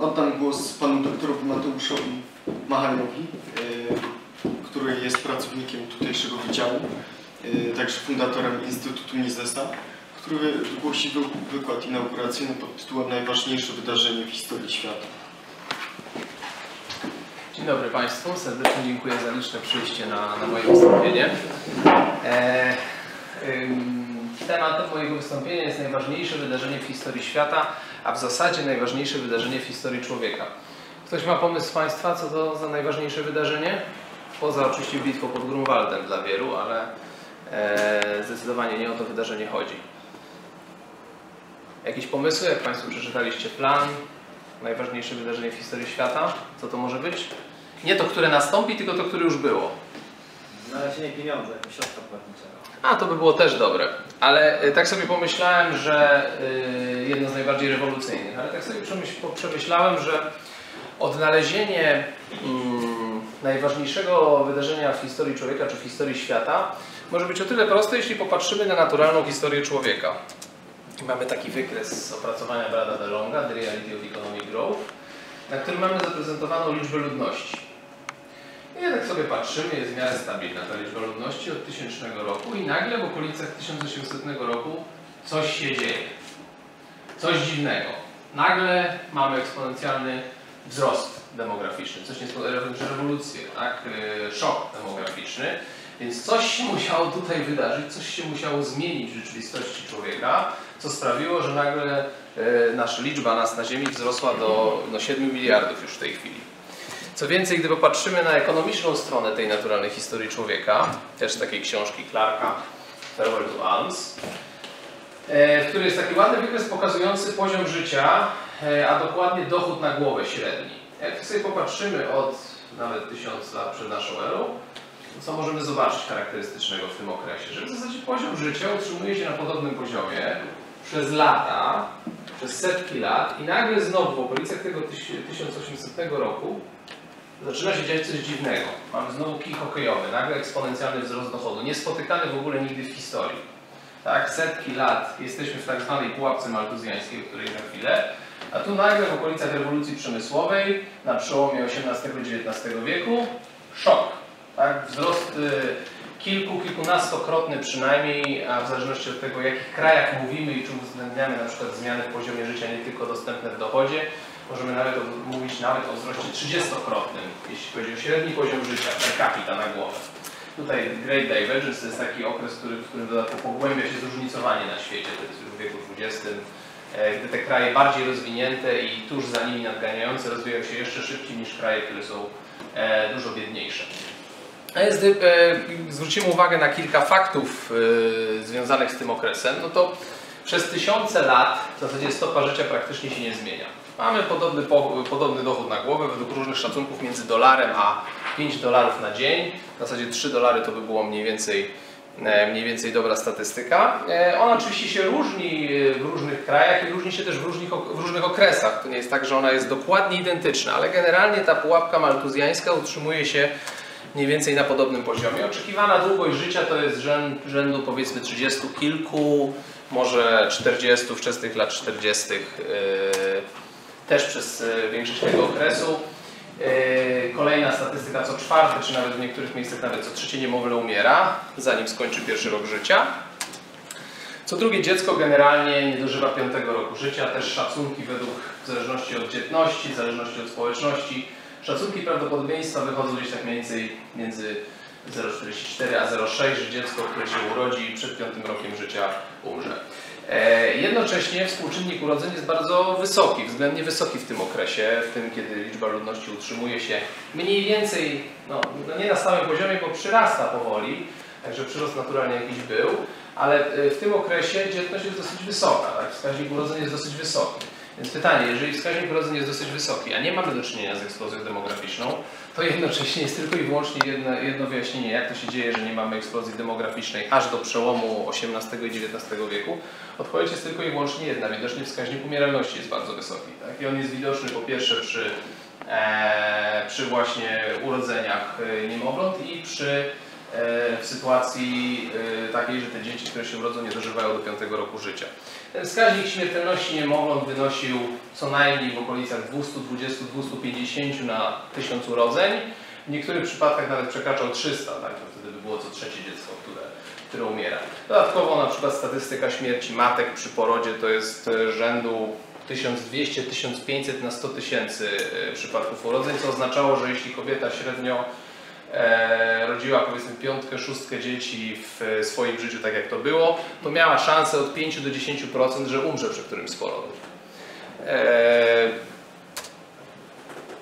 Oddam głos panu doktorowi Mateuszowi Machajowi, y, który jest pracownikiem tutejszego wydziału, y, także fundatorem Instytutu Misesa, który wygłosi wy- wykład inauguracyjny pod tytułem Najważniejsze wydarzenie w historii świata. Dzień dobry Państwu, serdecznie dziękuję za liczne przyjście na, na moje wystąpienie. E, tematem mojego wystąpienia jest najważniejsze wydarzenie w historii świata, a w zasadzie najważniejsze wydarzenie w historii człowieka. Ktoś ma pomysł z Państwa, co to za najważniejsze wydarzenie? Poza oczywiście bitwą pod Grunwaldem dla wielu, ale e, zdecydowanie nie o to wydarzenie chodzi. Jakieś pomysły, jak Państwo przeczytaliście plan, najważniejsze wydarzenie w historii świata? Co to może być? Nie to, które nastąpi, tylko to, które już było. Znalezienie pieniądza jako środka płatniczego. A, to by było też dobre. Ale y, tak sobie pomyślałem, że y, jedno z najbardziej rewolucyjnych, ale tak sobie przemyślałem, że odnalezienie mm, najważniejszego wydarzenia w historii człowieka czy w historii świata może być o tyle proste, jeśli popatrzymy na naturalną historię człowieka. Mamy taki wykres z opracowania Brada DeLonga, The Reality of Economic Growth, na którym mamy zaprezentowaną liczbę ludności. I tak sobie patrzymy, jest w miarę stabilna ta liczba ludności od 1000 roku i nagle w okolicach 1800 roku coś się dzieje. Coś dziwnego. Nagle mamy eksponencjalny wzrost demograficzny, coś niespodziewanego, rewolucję, tak? Yy, szok demograficzny. Więc coś się musiało tutaj wydarzyć, coś się musiało zmienić w rzeczywistości człowieka, co sprawiło, że nagle yy, nasza liczba nas na Ziemi wzrosła do no, 7 miliardów już w tej chwili. Co więcej, gdy popatrzymy na ekonomiczną stronę tej naturalnej historii człowieka, też takiej książki Clarka Farewell to Alms, e, w której jest taki ładny wykres pokazujący poziom życia, e, a dokładnie dochód na głowę średni. Jak sobie popatrzymy od nawet tysiąc lat przed naszą erą, co możemy zobaczyć charakterystycznego w tym okresie? Że w zasadzie poziom życia utrzymuje się na podobnym poziomie przez lata, przez setki lat i nagle znowu w okolicach tego tyś- 1800 roku zaczyna się dziać coś dziwnego. Mamy znowu kij hokejowy, nagle eksponencjalny wzrost dochodu, niespotykany w ogóle nigdy w historii. Tak, setki lat jesteśmy w tak zwanej pułapce maltuzjańskiej, o której za chwilę, a tu nagle w okolicach rewolucji przemysłowej, na przełomie XVIII-XIX wieku, szok. Tak, wzrost y, kilku, kilkunastokrotny przynajmniej, a w zależności od tego, o jakich krajach mówimy i czy uwzględniamy na przykład zmiany w poziomie życia nie tylko dostępne w dochodzie, możemy nawet o, mówić nawet o wzroście 30-krotnym, jeśli chodzi o średni poziom życia per capita na głowę. Tutaj Great Divergence to jest taki okres, który, w którym w dodatku pogłębia się zróżnicowanie na świecie, to jest już w wieku XX, e, gdy te kraje bardziej rozwinięte i tuż za nimi nadganiające rozwijają się jeszcze szybciej niż kraje, które są e, dużo biedniejsze. Jest, e, zwrócimy uwagę na kilka faktów związanych z tym okresem, no to przez tysiące lat w zasadzie stopa życia praktycznie się nie zmienia. Mamy podobny, po, podobny dochód na głowę według różnych szacunków między dolarem a 5 dolarów na dzień. W zasadzie 3 dolary to by było mniej więcej, e, mniej więcej dobra statystyka. E, Ona oczywiście się różni e, w różnych krajach i różni się też w różnych, w różnych okresach. To nie jest tak, że ona jest dokładnie identyczna, ale generalnie ta pułapka maltuzjańska utrzymuje się mniej więcej na podobnym poziomie. Oczekiwana długość życia to jest rzęd, rzędu powiedzmy 30 kilku, może 40, wczesnych lat 40. Też przez yy, większość tego okresu. Yy, Kolejna statystyka co czwarte, czy nawet w niektórych miejscach nawet co trzecie niemowlę umiera, zanim skończy pierwszy rok życia. Co drugie dziecko generalnie nie dożywa piątego roku życia, też szacunki według, w zależności od dzietności, w zależności od społeczności, szacunki prawdopodobieństwa wychodzą gdzieś tak mniej więcej między 0,44 a 0,6, że dziecko, które się urodzi przed piątym rokiem życia umrze. E, Jednocześnie współczynnik urodzeń jest bardzo wysoki, względnie wysoki w tym okresie, w tym kiedy liczba ludności utrzymuje się mniej więcej, no, no nie na stałym poziomie, bo przyrasta powoli, także przyrost naturalnie jakiś był, ale e, w tym okresie dzietność jest dosyć wysoka, tak? wskaźnik urodzeń jest dosyć wysoki. Więc pytanie, jeżeli wskaźnik urodzeń jest dosyć wysoki, a nie mamy do czynienia z eksplozją demograficzną, to jednocześnie jest tylko i wyłącznie jedno, jedno wyjaśnienie, jak to się dzieje, że nie mamy eksplozji demograficznej aż do przełomu XVIII i XIX wieku. Odpowiedź jest tylko i wyłącznie jedna. Widocznie wskaźnik umieralności jest bardzo wysoki. Tak? I on jest widoczny po pierwsze przy, e, przy właśnie urodzeniach e, niemowląt i przy e, w sytuacji e, takiej, że te dzieci, które się urodzą, nie dożywają do 5 roku życia. Ten wskaźnik śmiertelności niemowląt wynosił co najmniej w okolicach 220-250 na 1000 urodzeń. W niektórych przypadkach nawet przekraczał 300, tak? to wtedy by było co trzecie dziecko, które, które umiera. Dodatkowo na przykład statystyka śmierci matek przy porodzie to jest e, rzędu 1200-1500 na 100 tysięcy e, przypadków urodzeń, co oznaczało, że jeśli kobieta średnio rodziła powiedzmy piątkę, szóstkę dzieci w swoim życiu, tak jak to było, to miała szansę od 5 do 10%, że umrze przy którymś z porodów. E,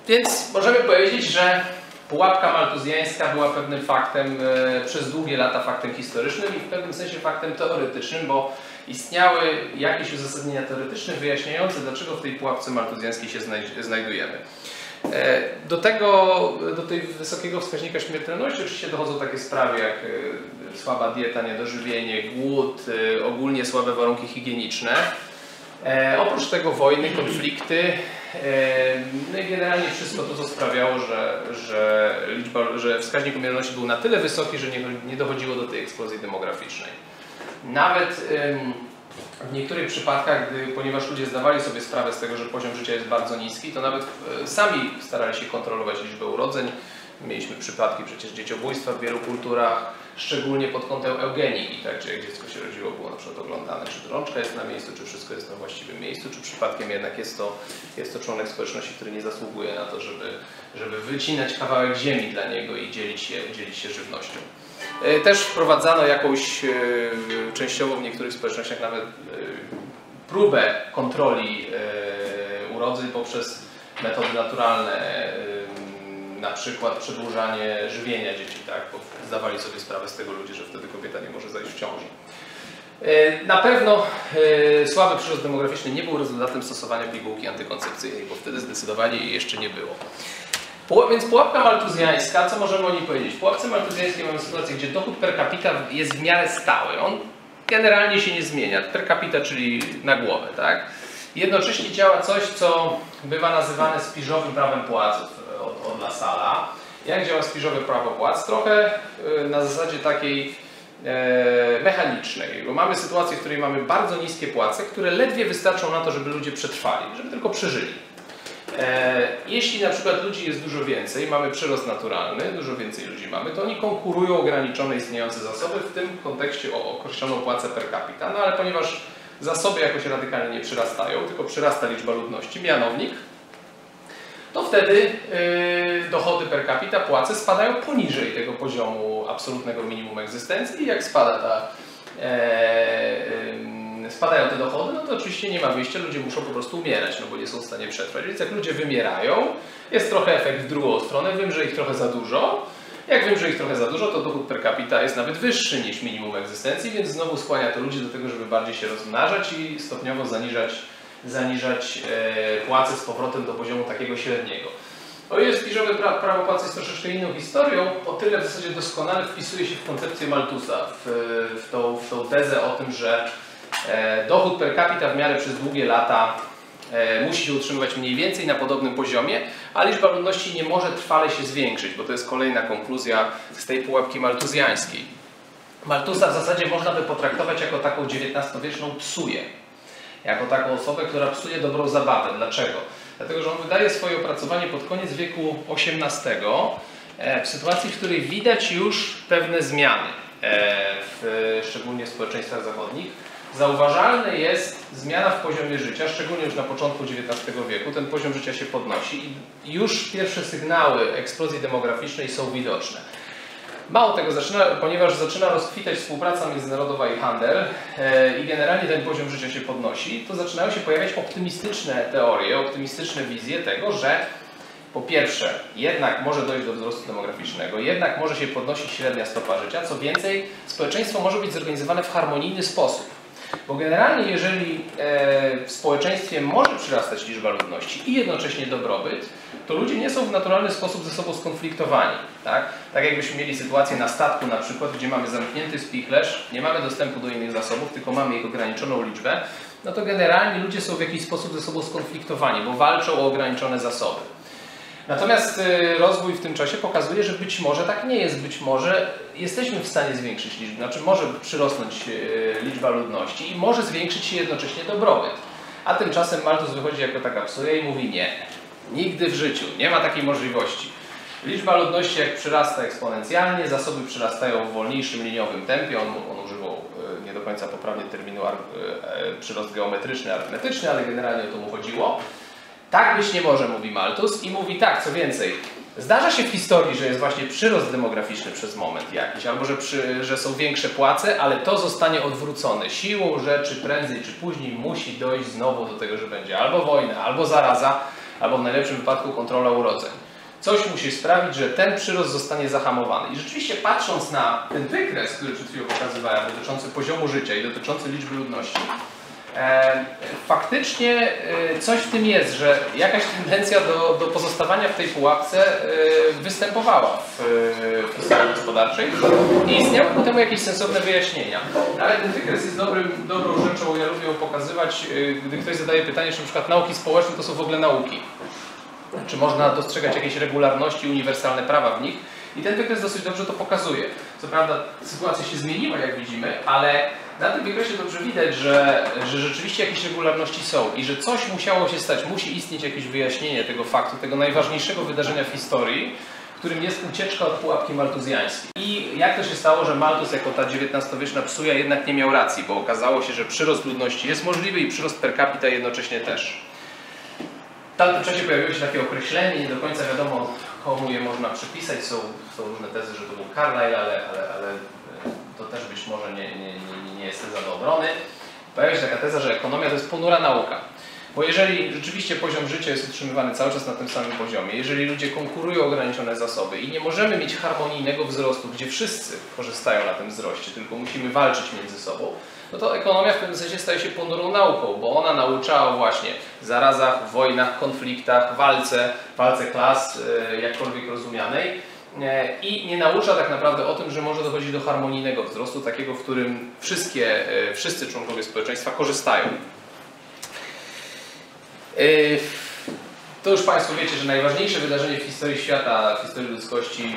więc możemy powiedzieć, że pułapka maltuzjańska była pewnym faktem e, przez długie lata faktem historycznym i w pewnym sensie faktem teoretycznym, bo istniały jakieś uzasadnienia teoretyczne wyjaśniające, dlaczego w tej pułapce maltuzjańskiej się znaj- znajdujemy. E, Do tego, do tej wysokiego wskaźnika śmiertelności oczywiście dochodzą takie sprawy jak e, słaba dieta, niedożywienie, głód, e, ogólnie słabe warunki higieniczne. Oprócz tego wojny, konflikty, no i generalnie wszystko to, co sprawiało, że, że, liczba, że wskaźnik umieralności był na tyle wysoki, że nie, nie dochodziło do tej eksplozji demograficznej. Nawet w niektórych przypadkach, gdy, ponieważ ludzie zdawali sobie sprawę z tego, że poziom życia jest bardzo niski, to nawet e, sami starali się kontrolować liczbę urodzeń. Mieliśmy przypadki przecież dzieciobójstwa w wielu kulturach, szczególnie pod kątem eugeniki, tak, jak dziecko się rodziło, było na przykład oglądane, czy rączka jest na miejscu, czy wszystko jest na właściwym miejscu, czy przypadkiem jednak jest to, jest to członek społeczności, który nie zasługuje na to, żeby, żeby wycinać kawałek ziemi dla niego i dzielić się, dzielić się żywnością. E, Też wprowadzano jakąś e, częściowo w niektórych społecznościach nawet e, próbę kontroli urodzeń poprzez metody naturalne, na przykład przedłużanie żywienia dzieci, tak? bo zdawali sobie sprawę z tego ludzie, że wtedy kobieta nie może zajść w ciąży. Na pewno słaby przyrost demograficzny nie był rezultatem stosowania pigułki antykoncepcyjnej, bo wtedy zdecydowanie jej jeszcze nie było. Więc pułapka maltuzjańska, co możemy o niej powiedzieć? W pułapce maltuzjańskiej mamy sytuację, gdzie dochód per capita jest w miarę stały. On generalnie się nie zmienia. Per capita, czyli na głowę, tak? Jednocześnie działa coś, co bywa nazywane spiżowym prawem płac od, od, od Lasala. Jak działa spiżowe prawo płac? Trochę y, na zasadzie takiej e, mechanicznej, bo mamy sytuację, w której mamy bardzo niskie płace, które ledwie wystarczą na to, żeby ludzie przetrwali, żeby tylko przeżyli. E, Jeśli na przykład ludzi jest dużo więcej, mamy przyrost naturalny, dużo więcej ludzi mamy, to oni konkurują ograniczone istniejące zasoby, w tym kontekście o określoną płacę per capita. No ale ponieważ zasoby jakoś radykalnie nie przyrastają, tylko przyrasta liczba ludności, mianownik, to wtedy yy, dochody per capita, płace spadają poniżej tego poziomu absolutnego minimum egzystencji i jak spada ta, e, spadają te dochody, no to oczywiście nie ma wyjścia, ludzie muszą po prostu umierać, no bo nie są w stanie przetrwać. Więc jak ludzie wymierają, jest trochę efekt w drugą stronę, wiem, że ich trochę za dużo. Jak wiem, że ich trochę za dużo, to dochód per capita jest nawet wyższy niż minimum egzystencji, więc znowu skłania to ludzi do tego, żeby bardziej się rozmnażać i stopniowo zaniżać, zaniżać e, płace z powrotem do poziomu takiego średniego. O ile spiżowe pra prawo płacy jest troszeczkę inną historią, o tyle w zasadzie doskonale wpisuje się w koncepcję Maltusa, w, w, tą, w tą tezę o tym, że e, dochód per capita w miarę przez długie lata e, musi się utrzymywać mniej więcej na podobnym poziomie, a liczba ludności nie może trwale się zwiększyć, bo to jest kolejna konkluzja z tej pułapki maltuzjańskiej. Maltusa w zasadzie można by potraktować jako taką XIX-wieczną psuję. Jako taką osobę, która psuje dobrą zabawę. Dlaczego? Dlatego, że on wydaje swoje opracowanie pod koniec wieku XVIII e, w sytuacji, w której widać już pewne zmiany, e, w, szczególnie w społeczeństwach zachodnich. Zauważalna jest zmiana w poziomie życia, szczególnie już na początku XIX wieku. Ten poziom życia się podnosi i już pierwsze sygnały eksplozji demograficznej są widoczne. Mało tego, zaczyna, ponieważ zaczyna rozkwitać współpraca międzynarodowa i handel e, i generalnie ten poziom życia się podnosi, to zaczynają się pojawiać optymistyczne teorie, optymistyczne wizje tego, że po pierwsze, jednak może dojść do wzrostu demograficznego, jednak może się podnosić średnia stopa życia, co więcej, społeczeństwo może być zorganizowane w harmonijny sposób. Bo generalnie, jeżeli e, w społeczeństwie może przyrastać liczba ludności i jednocześnie dobrobyt, to ludzie nie są w naturalny sposób ze sobą skonfliktowani. Tak, tak jakbyśmy mieli sytuację na statku na przykład, gdzie mamy zamknięty spichlerz, nie mamy dostępu do innych zasobów, tylko mamy ich ograniczoną liczbę, no to generalnie ludzie są w jakiś sposób ze sobą skonfliktowani, bo walczą o ograniczone zasoby. Natomiast y, rozwój w tym czasie pokazuje, że być może tak nie jest. Być może jesteśmy w stanie zwiększyć liczbę, znaczy może przyrosnąć y, liczba ludności i może zwiększyć się jednocześnie dobrobyt. A tymczasem Malthus wychodzi jako taka psuje i mówi nie. Nigdy w życiu. Nie ma takiej możliwości. Liczba ludności jak przyrasta eksponencjalnie, zasoby przyrastają w wolniejszym liniowym tempie. On, on używał y, nie do końca poprawnie terminu y, przyrost geometryczny, arytmetyczny, ale generalnie o to mu chodziło. Tak być nie może, mówi Malthus i mówi tak, co więcej. Zdarza się w historii, że jest właśnie przyrost demograficzny przez moment jakiś, albo że, przy, że są większe płace, ale to zostanie odwrócone. Siłą rzeczy prędzej czy później musi dojść znowu do tego, że będzie albo wojna, albo zaraza, albo w najlepszym wypadku kontrola urodzeń. Coś musi sprawić, że ten przyrost zostanie zahamowany. I rzeczywiście patrząc na ten wykres, który przed chwilą pokazywałem, dotyczący poziomu życia i dotyczący liczby ludności, faktycznie e, coś w tym jest, że jakaś tendencja do, do pozostawania w tej pułapce e, występowała w, w historii gospodarczej i istniały ku temu jakieś sensowne wyjaśnienia. Ale ten wykres jest dobrym, dobrą rzeczą, ja lubię ją pokazywać, gdy ktoś zadaje pytanie, czy na przykład nauki społeczne to są w ogóle nauki. Czy można dostrzegać jakieś regularności, uniwersalne prawa w nich? I ten wykres dosyć dobrze to pokazuje. Co prawda sytuacja się zmieniła, jak widzimy, ale na tym wykresie dobrze widać, że, że rzeczywiście jakieś regularności są i że coś musiało się stać, musi istnieć jakieś wyjaśnienie tego faktu, tego najważniejszego wydarzenia w historii, którym jest ucieczka od pułapki maltuzjańskiej. I jak to się stało, że Maltus jako ta XIX-wieczna psuja jednak nie miał racji, bo okazało się, że przyrost ludności jest możliwy i przyrost per capita jednocześnie też. W tamtym czasie pojawiło się takie określenie, nie do końca wiadomo komu je można przypisać, są, są różne tezy, że to był Carlyle, ale, ale, ale to też być może nie, nie, nie, nie jest teza do obrony. Pojawia się taka teza, że ekonomia to jest ponura nauka. Bo jeżeli rzeczywiście poziom życia jest utrzymywany cały czas na tym samym poziomie, jeżeli ludzie konkurują o ograniczone zasoby i nie możemy mieć harmonijnego wzrostu, gdzie wszyscy korzystają na tym wzroście, tylko musimy walczyć między sobą, no to ekonomia w pewnym sensie staje się ponurą nauką, bo ona naucza o właśnie zarazach, wojnach, konfliktach, walce, walce klas, e, jakkolwiek rozumianej i nie naucza tak naprawdę o tym, że może dochodzić do harmonijnego wzrostu, takiego, w którym wszystkie, e, wszyscy członkowie społeczeństwa korzystają. To już Państwo wiecie, że najważniejsze wydarzenie w historii świata, w historii ludzkości,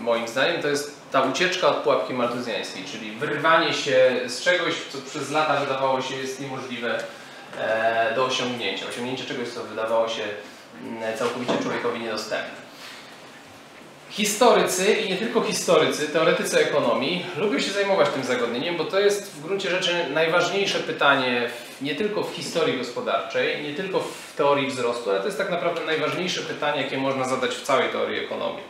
moim zdaniem, to jest ta ucieczka od pułapki maltuzjańskiej, czyli wyrwanie się z czegoś, co przez lata wydawało się jest niemożliwe e, do osiągnięcia. Osiągnięcie czegoś, co wydawało się mm, całkowicie człowiekowi niedostępne. Historycy i nie tylko historycy, teoretycy ekonomii lubią się zajmować tym zagadnieniem, bo to jest w gruncie rzeczy najważniejsze pytanie nie tylko w historii gospodarczej, nie tylko w teorii wzrostu, ale to jest tak naprawdę najważniejsze pytanie, jakie można zadać w całej teorii ekonomii.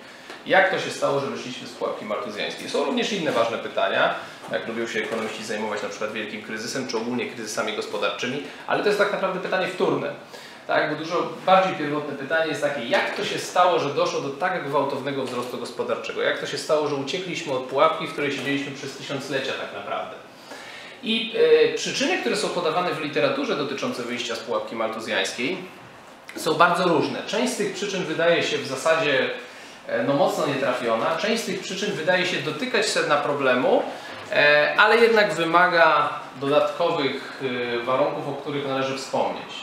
Jak to się stało, że wyszliśmy z pułapki maltuzjańskiej? Są również inne ważne pytania, jak lubią się ekonomiści zajmować na przykład wielkim kryzysem, czy ogólnie kryzysami gospodarczymi, ale to jest tak naprawdę pytanie wtórne. Tak? Bo dużo bardziej pierwotne pytanie jest takie, jak to się stało, że doszło do tak gwałtownego wzrostu gospodarczego? Jak to się stało, że uciekliśmy od pułapki, w której siedzieliśmy przez tysiąclecia tak naprawdę? I e, przyczyny, które są podawane w literaturze dotyczące wyjścia z pułapki maltuzjańskiej są bardzo różne. Część z tych przyczyn wydaje się w zasadzie E, no, mocno nietrafiona. Część z tych przyczyn wydaje się dotykać sedna problemu, e, ale jednak wymaga dodatkowych e, warunków, o których należy wspomnieć.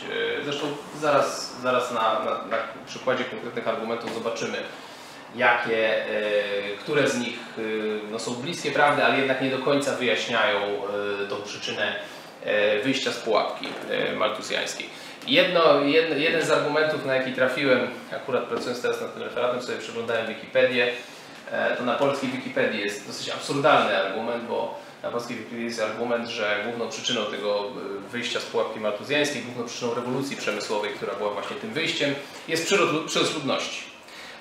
Zresztą zaraz, zaraz na, na, na przykładzie konkretnych argumentów zobaczymy, jakie, które z nich no, są bliskie prawdy, ale jednak nie do końca wyjaśniają tą przyczynę wyjścia z pułapki maltuzjańskiej. Jedno, jed, jeden z argumentów, na jaki trafiłem, akurat pracując teraz nad tym referatem, sobie przeglądałem Wikipedię, to na polskiej Wikipedii jest dosyć absurdalny argument, bo na polskiej Wikipedii jest argument, że główną przyczyną tego e, wyjścia z pułapki maltuzjańskiej, główną przyczyną rewolucji przemysłowej, która była właśnie tym wyjściem, jest przyrost, ludności.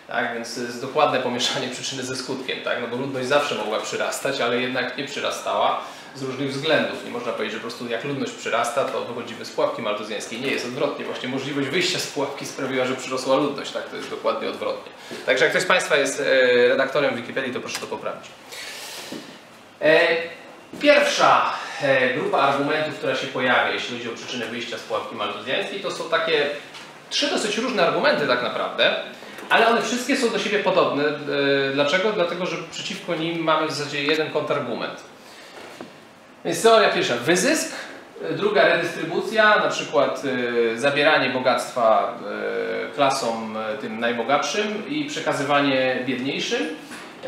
Tak, więc jest dokładne pomieszanie przyczyny ze skutkiem, tak? no bo ludność zawsze mogła przyrastać, ale jednak nie przyrastała z różnych względów. Nie można powiedzieć, że po prostu jak ludność przyrasta, to wychodzimy z pułapki maltuzjańskiej. Nie, jest odwrotnie. Właśnie możliwość wyjścia z pułapki sprawiła, że przyrosła ludność. Tak, to jest dokładnie odwrotnie. Także jak ktoś z Państwa jest e, redaktorem Wikipedii, to proszę to poprawić. E, pierwsza e, grupa argumentów, która się pojawia, jeśli chodzi o przyczynę wyjścia z pułapki maltuzjańskiej, to są takie trzy dosyć różne argumenty tak naprawdę, ale one wszystkie są do siebie podobne. Dlaczego? Dlatego, że przeciwko nim mamy w zasadzie jeden kontrargument. Więc teoria pierwsza, wyzysk, druga redystrybucja, na przykład zabieranie bogactwa klasom e, tym najbogatszym i przekazywanie biedniejszym.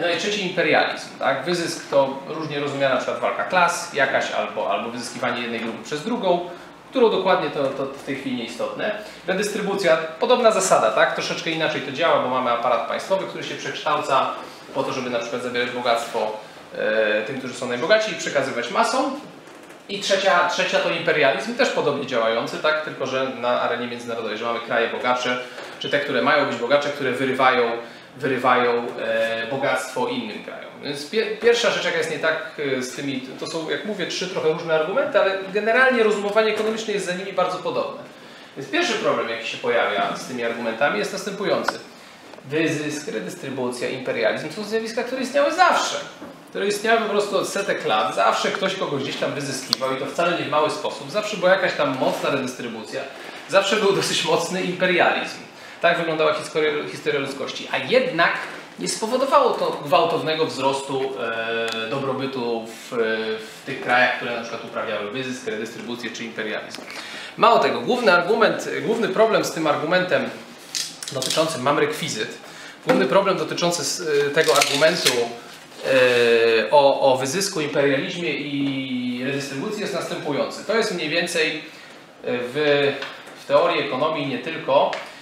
No i trzeci imperializm, tak? Wyzysk to różnie rozumiana na przykład walka klas jakaś albo, albo wyzyskiwanie jednej grupy przez drugą, którą dokładnie to, to w tej chwili nieistotne. Redystrybucja, podobna zasada, tak? Troszeczkę inaczej to działa, bo mamy aparat państwowy, który się przekształca po to, żeby na przykład zabierać bogactwo e, tym, którzy są najbogaci i przekazywać masom. I trzecia, trzecia to imperializm, też podobnie działający, tak? tylko że na arenie międzynarodowej, że mamy kraje bogatsze, czy te, które mają być bogatsze, które wyrywają, wyrywają e, bogactwo innym krajom. Więc pie, pierwsza rzecz, jaka jest nie tak e, z tymi, to są, jak mówię, trzy trochę różne argumenty, ale generalnie rozumowanie ekonomiczne jest za nimi bardzo podobne. Więc pierwszy problem, jaki się pojawia z tymi argumentami, jest następujący. Wyzysk, redystrybucja, imperializm to są zjawiska, które istniały zawsze które istniały po prostu od setek lat. Zawsze ktoś kogoś gdzieś tam wyzyskiwał i to wcale nie w mały sposób. Zawsze była jakaś tam mocna redystrybucja. Zawsze był dosyć mocny imperializm. Tak wyglądała historia, historia ludzkości. A jednak nie spowodowało to gwałtownego wzrostu e, dobrobytu w, w, tych krajach, które na przykład uprawiały wyzysk, redystrybucję czy imperializm. Mało tego, główny argument, główny problem z tym argumentem dotyczącym mam rekwizyt, główny problem dotyczący tego argumentu E, o, o wyzysku, imperializmie i redystrybucji jest następujący. To jest mniej więcej w, w teorii ekonomii nie tylko, e,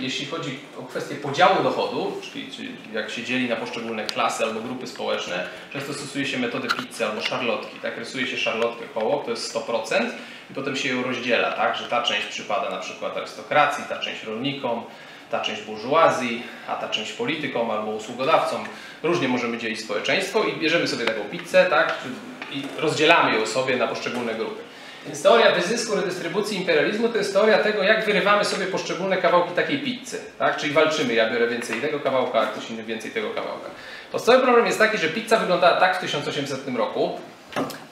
jeśli chodzi o kwestię podziału dochodu, czyli, czyli jak się dzieli na poszczególne klasy albo grupy społeczne, często stosuje się metodę pizzy albo szarlotki. Tak, rysuje się szarlotkę koło, to jest 100% i potem się ją rozdziela, tak, że ta część przypada na przykład arystokracji, ta część rolnikom, ta część burżuazji, a ta część politykom albo usługodawcom. Różnie możemy dzielić społeczeństwo i bierzemy sobie taką pizzę, tak, i rozdzielamy ją sobie na poszczególne grupy. Więc teoria wyzysku, redystrybucji imperializmu to jest teoria tego, jak wyrywamy sobie poszczególne kawałki takiej pizzy. Tak? Czyli walczymy, ja biorę więcej tego kawałka, a ktoś inny więcej tego kawałka. Podstawowy problem jest taki, że pizza wyglądała tak w 1800 roku,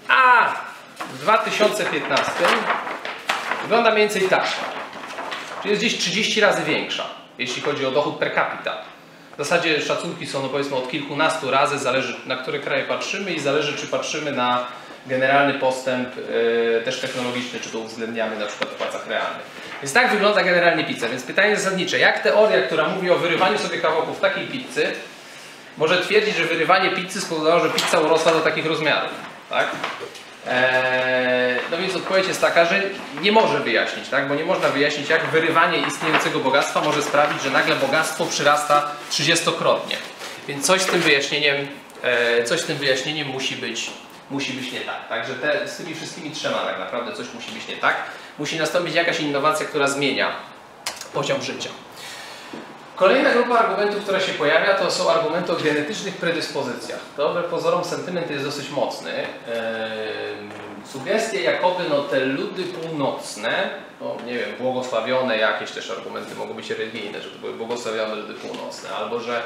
a w 2015 wygląda mniej więcej tak. Czyli jest gdzieś 30 razy większa jeśli chodzi o dochód per capita. W zasadzie szacunki są no powiedzmy od kilkunastu razy, zależy na które kraje patrzymy i zależy czy patrzymy na generalny postęp yy, też technologiczny, czy to uwzględniamy na przykład w płacach realnych. Więc tak wygląda generalnie pizza. Więc pytanie zasadnicze, jak teoria, która mówi o wyrywaniu sobie kawałków takiej pizzy, może twierdzić, że wyrywanie pizzy spowodowało, że pizza urosła do takich rozmiarów. Tak? Eee, no więc odpowiedź jest taka, że nie może wyjaśnić, tak? bo nie można wyjaśnić, jak wyrywanie istniejącego bogactwa może sprawić, że nagle bogactwo przyrasta trzydziestokrotnie. Więc coś z tym wyjaśnieniem, e, coś z tym wyjaśnieniem musi być, musi być nie tak. Także te, z tymi wszystkimi trzema tak naprawdę coś musi być nie tak. Musi nastąpić jakaś innowacja, która zmienia poziom życia. Kolejna grupa argumentów, która się pojawia, to są argumenty o genetycznych predyspozycjach. To wbrew pozorom sentyment jest dosyć mocny. Eee, sugestie, jakoby no, te ludy północne, no, nie wiem, błogosławione jakieś też argumenty mogą być religijne, że to były błogosławione ludy północne, albo że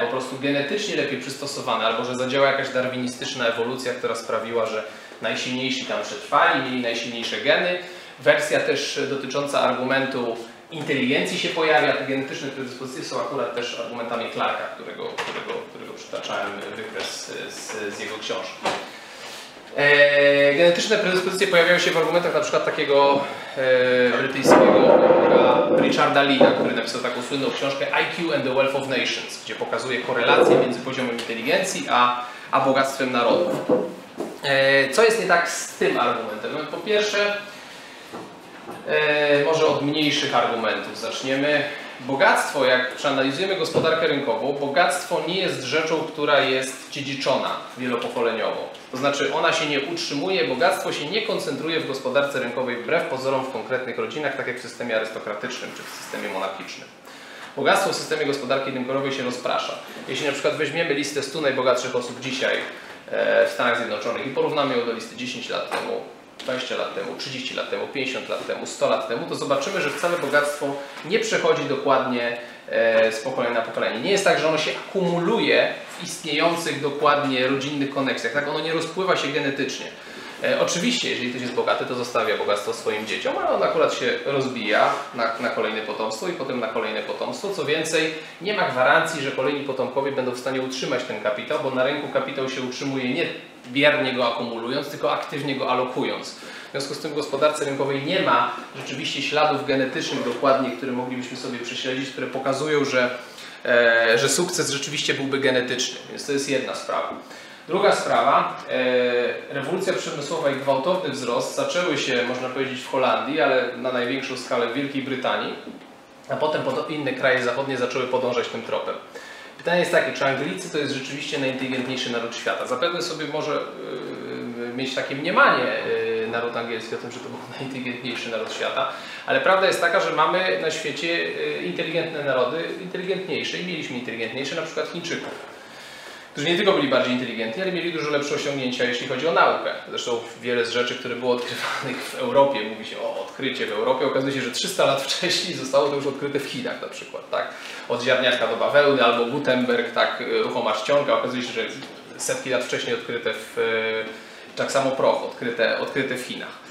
po prostu genetycznie lepiej przystosowane, albo że zadziała jakaś darwinistyczna ewolucja, która sprawiła, że najsilniejsi tam przetrwali, mieli najsilniejsze geny. Wersja też dotycząca argumentu inteligencji się pojawia, te genetyczne predyspozycje są akurat też argumentami Clarka, którego, którego, którego przytaczałem wykres z, z jego książki. E, genetyczne predyspozycje pojawiają się w argumentach na przykład takiego e, brytyjskiego Richarda Leeda, który napisał taką słynną książkę IQ and the Wealth of Nations, gdzie pokazuje korelację między poziomem inteligencji a, a bogactwem narodów. E, co jest nie tak z tym argumentem? No, po pierwsze, E, może od mniejszych argumentów zaczniemy. Bogactwo, jak przeanalizujemy gospodarkę rynkową, bogactwo nie jest rzeczą, która jest dziedziczona wielopokoleniowo. To znaczy ona się nie utrzymuje, bogactwo się nie koncentruje w gospodarce rynkowej wbrew pozorom w konkretnych rodzinach, tak jak w systemie arystokratycznym czy w systemie monarchicznym. Bogactwo w systemie gospodarki rynkowej się rozprasza. Jeśli na przykład weźmiemy listę 100 najbogatszych osób dzisiaj e, w Stanach Zjednoczonych i porównamy ją do listy 10 lat temu, 20 lat temu, 30 lat temu, 50 lat temu, 100 lat temu, to zobaczymy, że wcale bogactwo nie przechodzi dokładnie e, z pokolenia na pokolenie. Nie jest tak, że ono się akumuluje w istniejących dokładnie rodzinnych koneksjach, tak? ono nie rozpływa się genetycznie. E, oczywiście, jeżeli ktoś jest bogaty, to zostawia bogactwo swoim dzieciom, ale on akurat się rozbija na, na kolejne potomstwo i potem na kolejne potomstwo. Co więcej, nie ma gwarancji, że kolejni potomkowie będą w stanie utrzymać ten kapitał, bo na rynku kapitał się utrzymuje nie biernie go akumulując, tylko aktywnie go alokując. W związku z tym w gospodarce rynkowej nie ma rzeczywiście śladów genetycznych dokładnie, które moglibyśmy sobie prześledzić, które pokazują, że, e, że sukces rzeczywiście byłby genetyczny. Więc to jest jedna sprawa. Druga sprawa, e, rewolucja przemysłowa i gwałtowny wzrost zaczęły się, można powiedzieć, w Holandii, ale na największą skalę w Wielkiej Brytanii, a potem inne kraje zachodnie zaczęły podążać tym tropem. Pytanie jest takie, czy Anglicy to jest rzeczywiście najinteligentniejszy naród świata? Zapewne sobie może yy, mieć takie mniemanie yy, naród angielski o tym, że to był najinteligentniejszy naród świata, ale prawda jest taka, że mamy na świecie inteligentne narody, inteligentniejsze i mieliśmy inteligentniejsze, na przykład Chińczyków którzy nie tylko byli bardziej inteligentni, ale mieli dużo lepsze osiągnięcia, jeśli chodzi o naukę. Zresztą wiele z rzeczy, które było odkrywanych w Europie, mówi się o odkrycie w Europie, okazuje się, że 300 lat wcześniej zostało to już odkryte w Chinach na przykład, tak? Od ziarniaczka do bawełny albo Gutenberg, tak, ruchoma ściąga, okazuje się, że setki lat wcześniej odkryte w, e, tak samo proch, odkryte, odkryte w Chinach.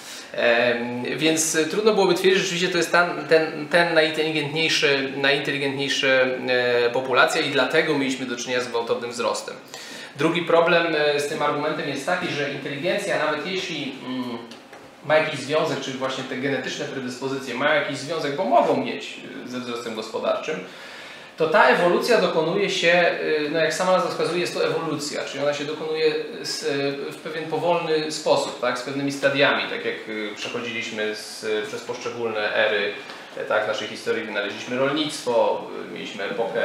Więc trudno byłoby twierdzić, że rzeczywiście to jest ten, ten, ten najinteligentniejszy, najinteligentniejsza e, populacja i dlatego mieliśmy do czynienia z gwałtownym wzrostem. Drugi problem e, z tym argumentem jest taki, że inteligencja, nawet jeśli mm, ma jakiś związek, czyli właśnie te genetyczne predyspozycje mają jakiś związek, bo mogą mieć e, ze wzrostem gospodarczym, to ta ewolucja dokonuje się, y, no jak sama nazwa wskazuje, jest to ewolucja, czyli ona się dokonuje z, y, w pewien powolny sposób, tak, z pewnymi stadiami, tak jak y, przechodziliśmy z, przez poszczególne ery e, tak, w naszej historii, wynaleźliśmy rolnictwo, y, mieliśmy epokę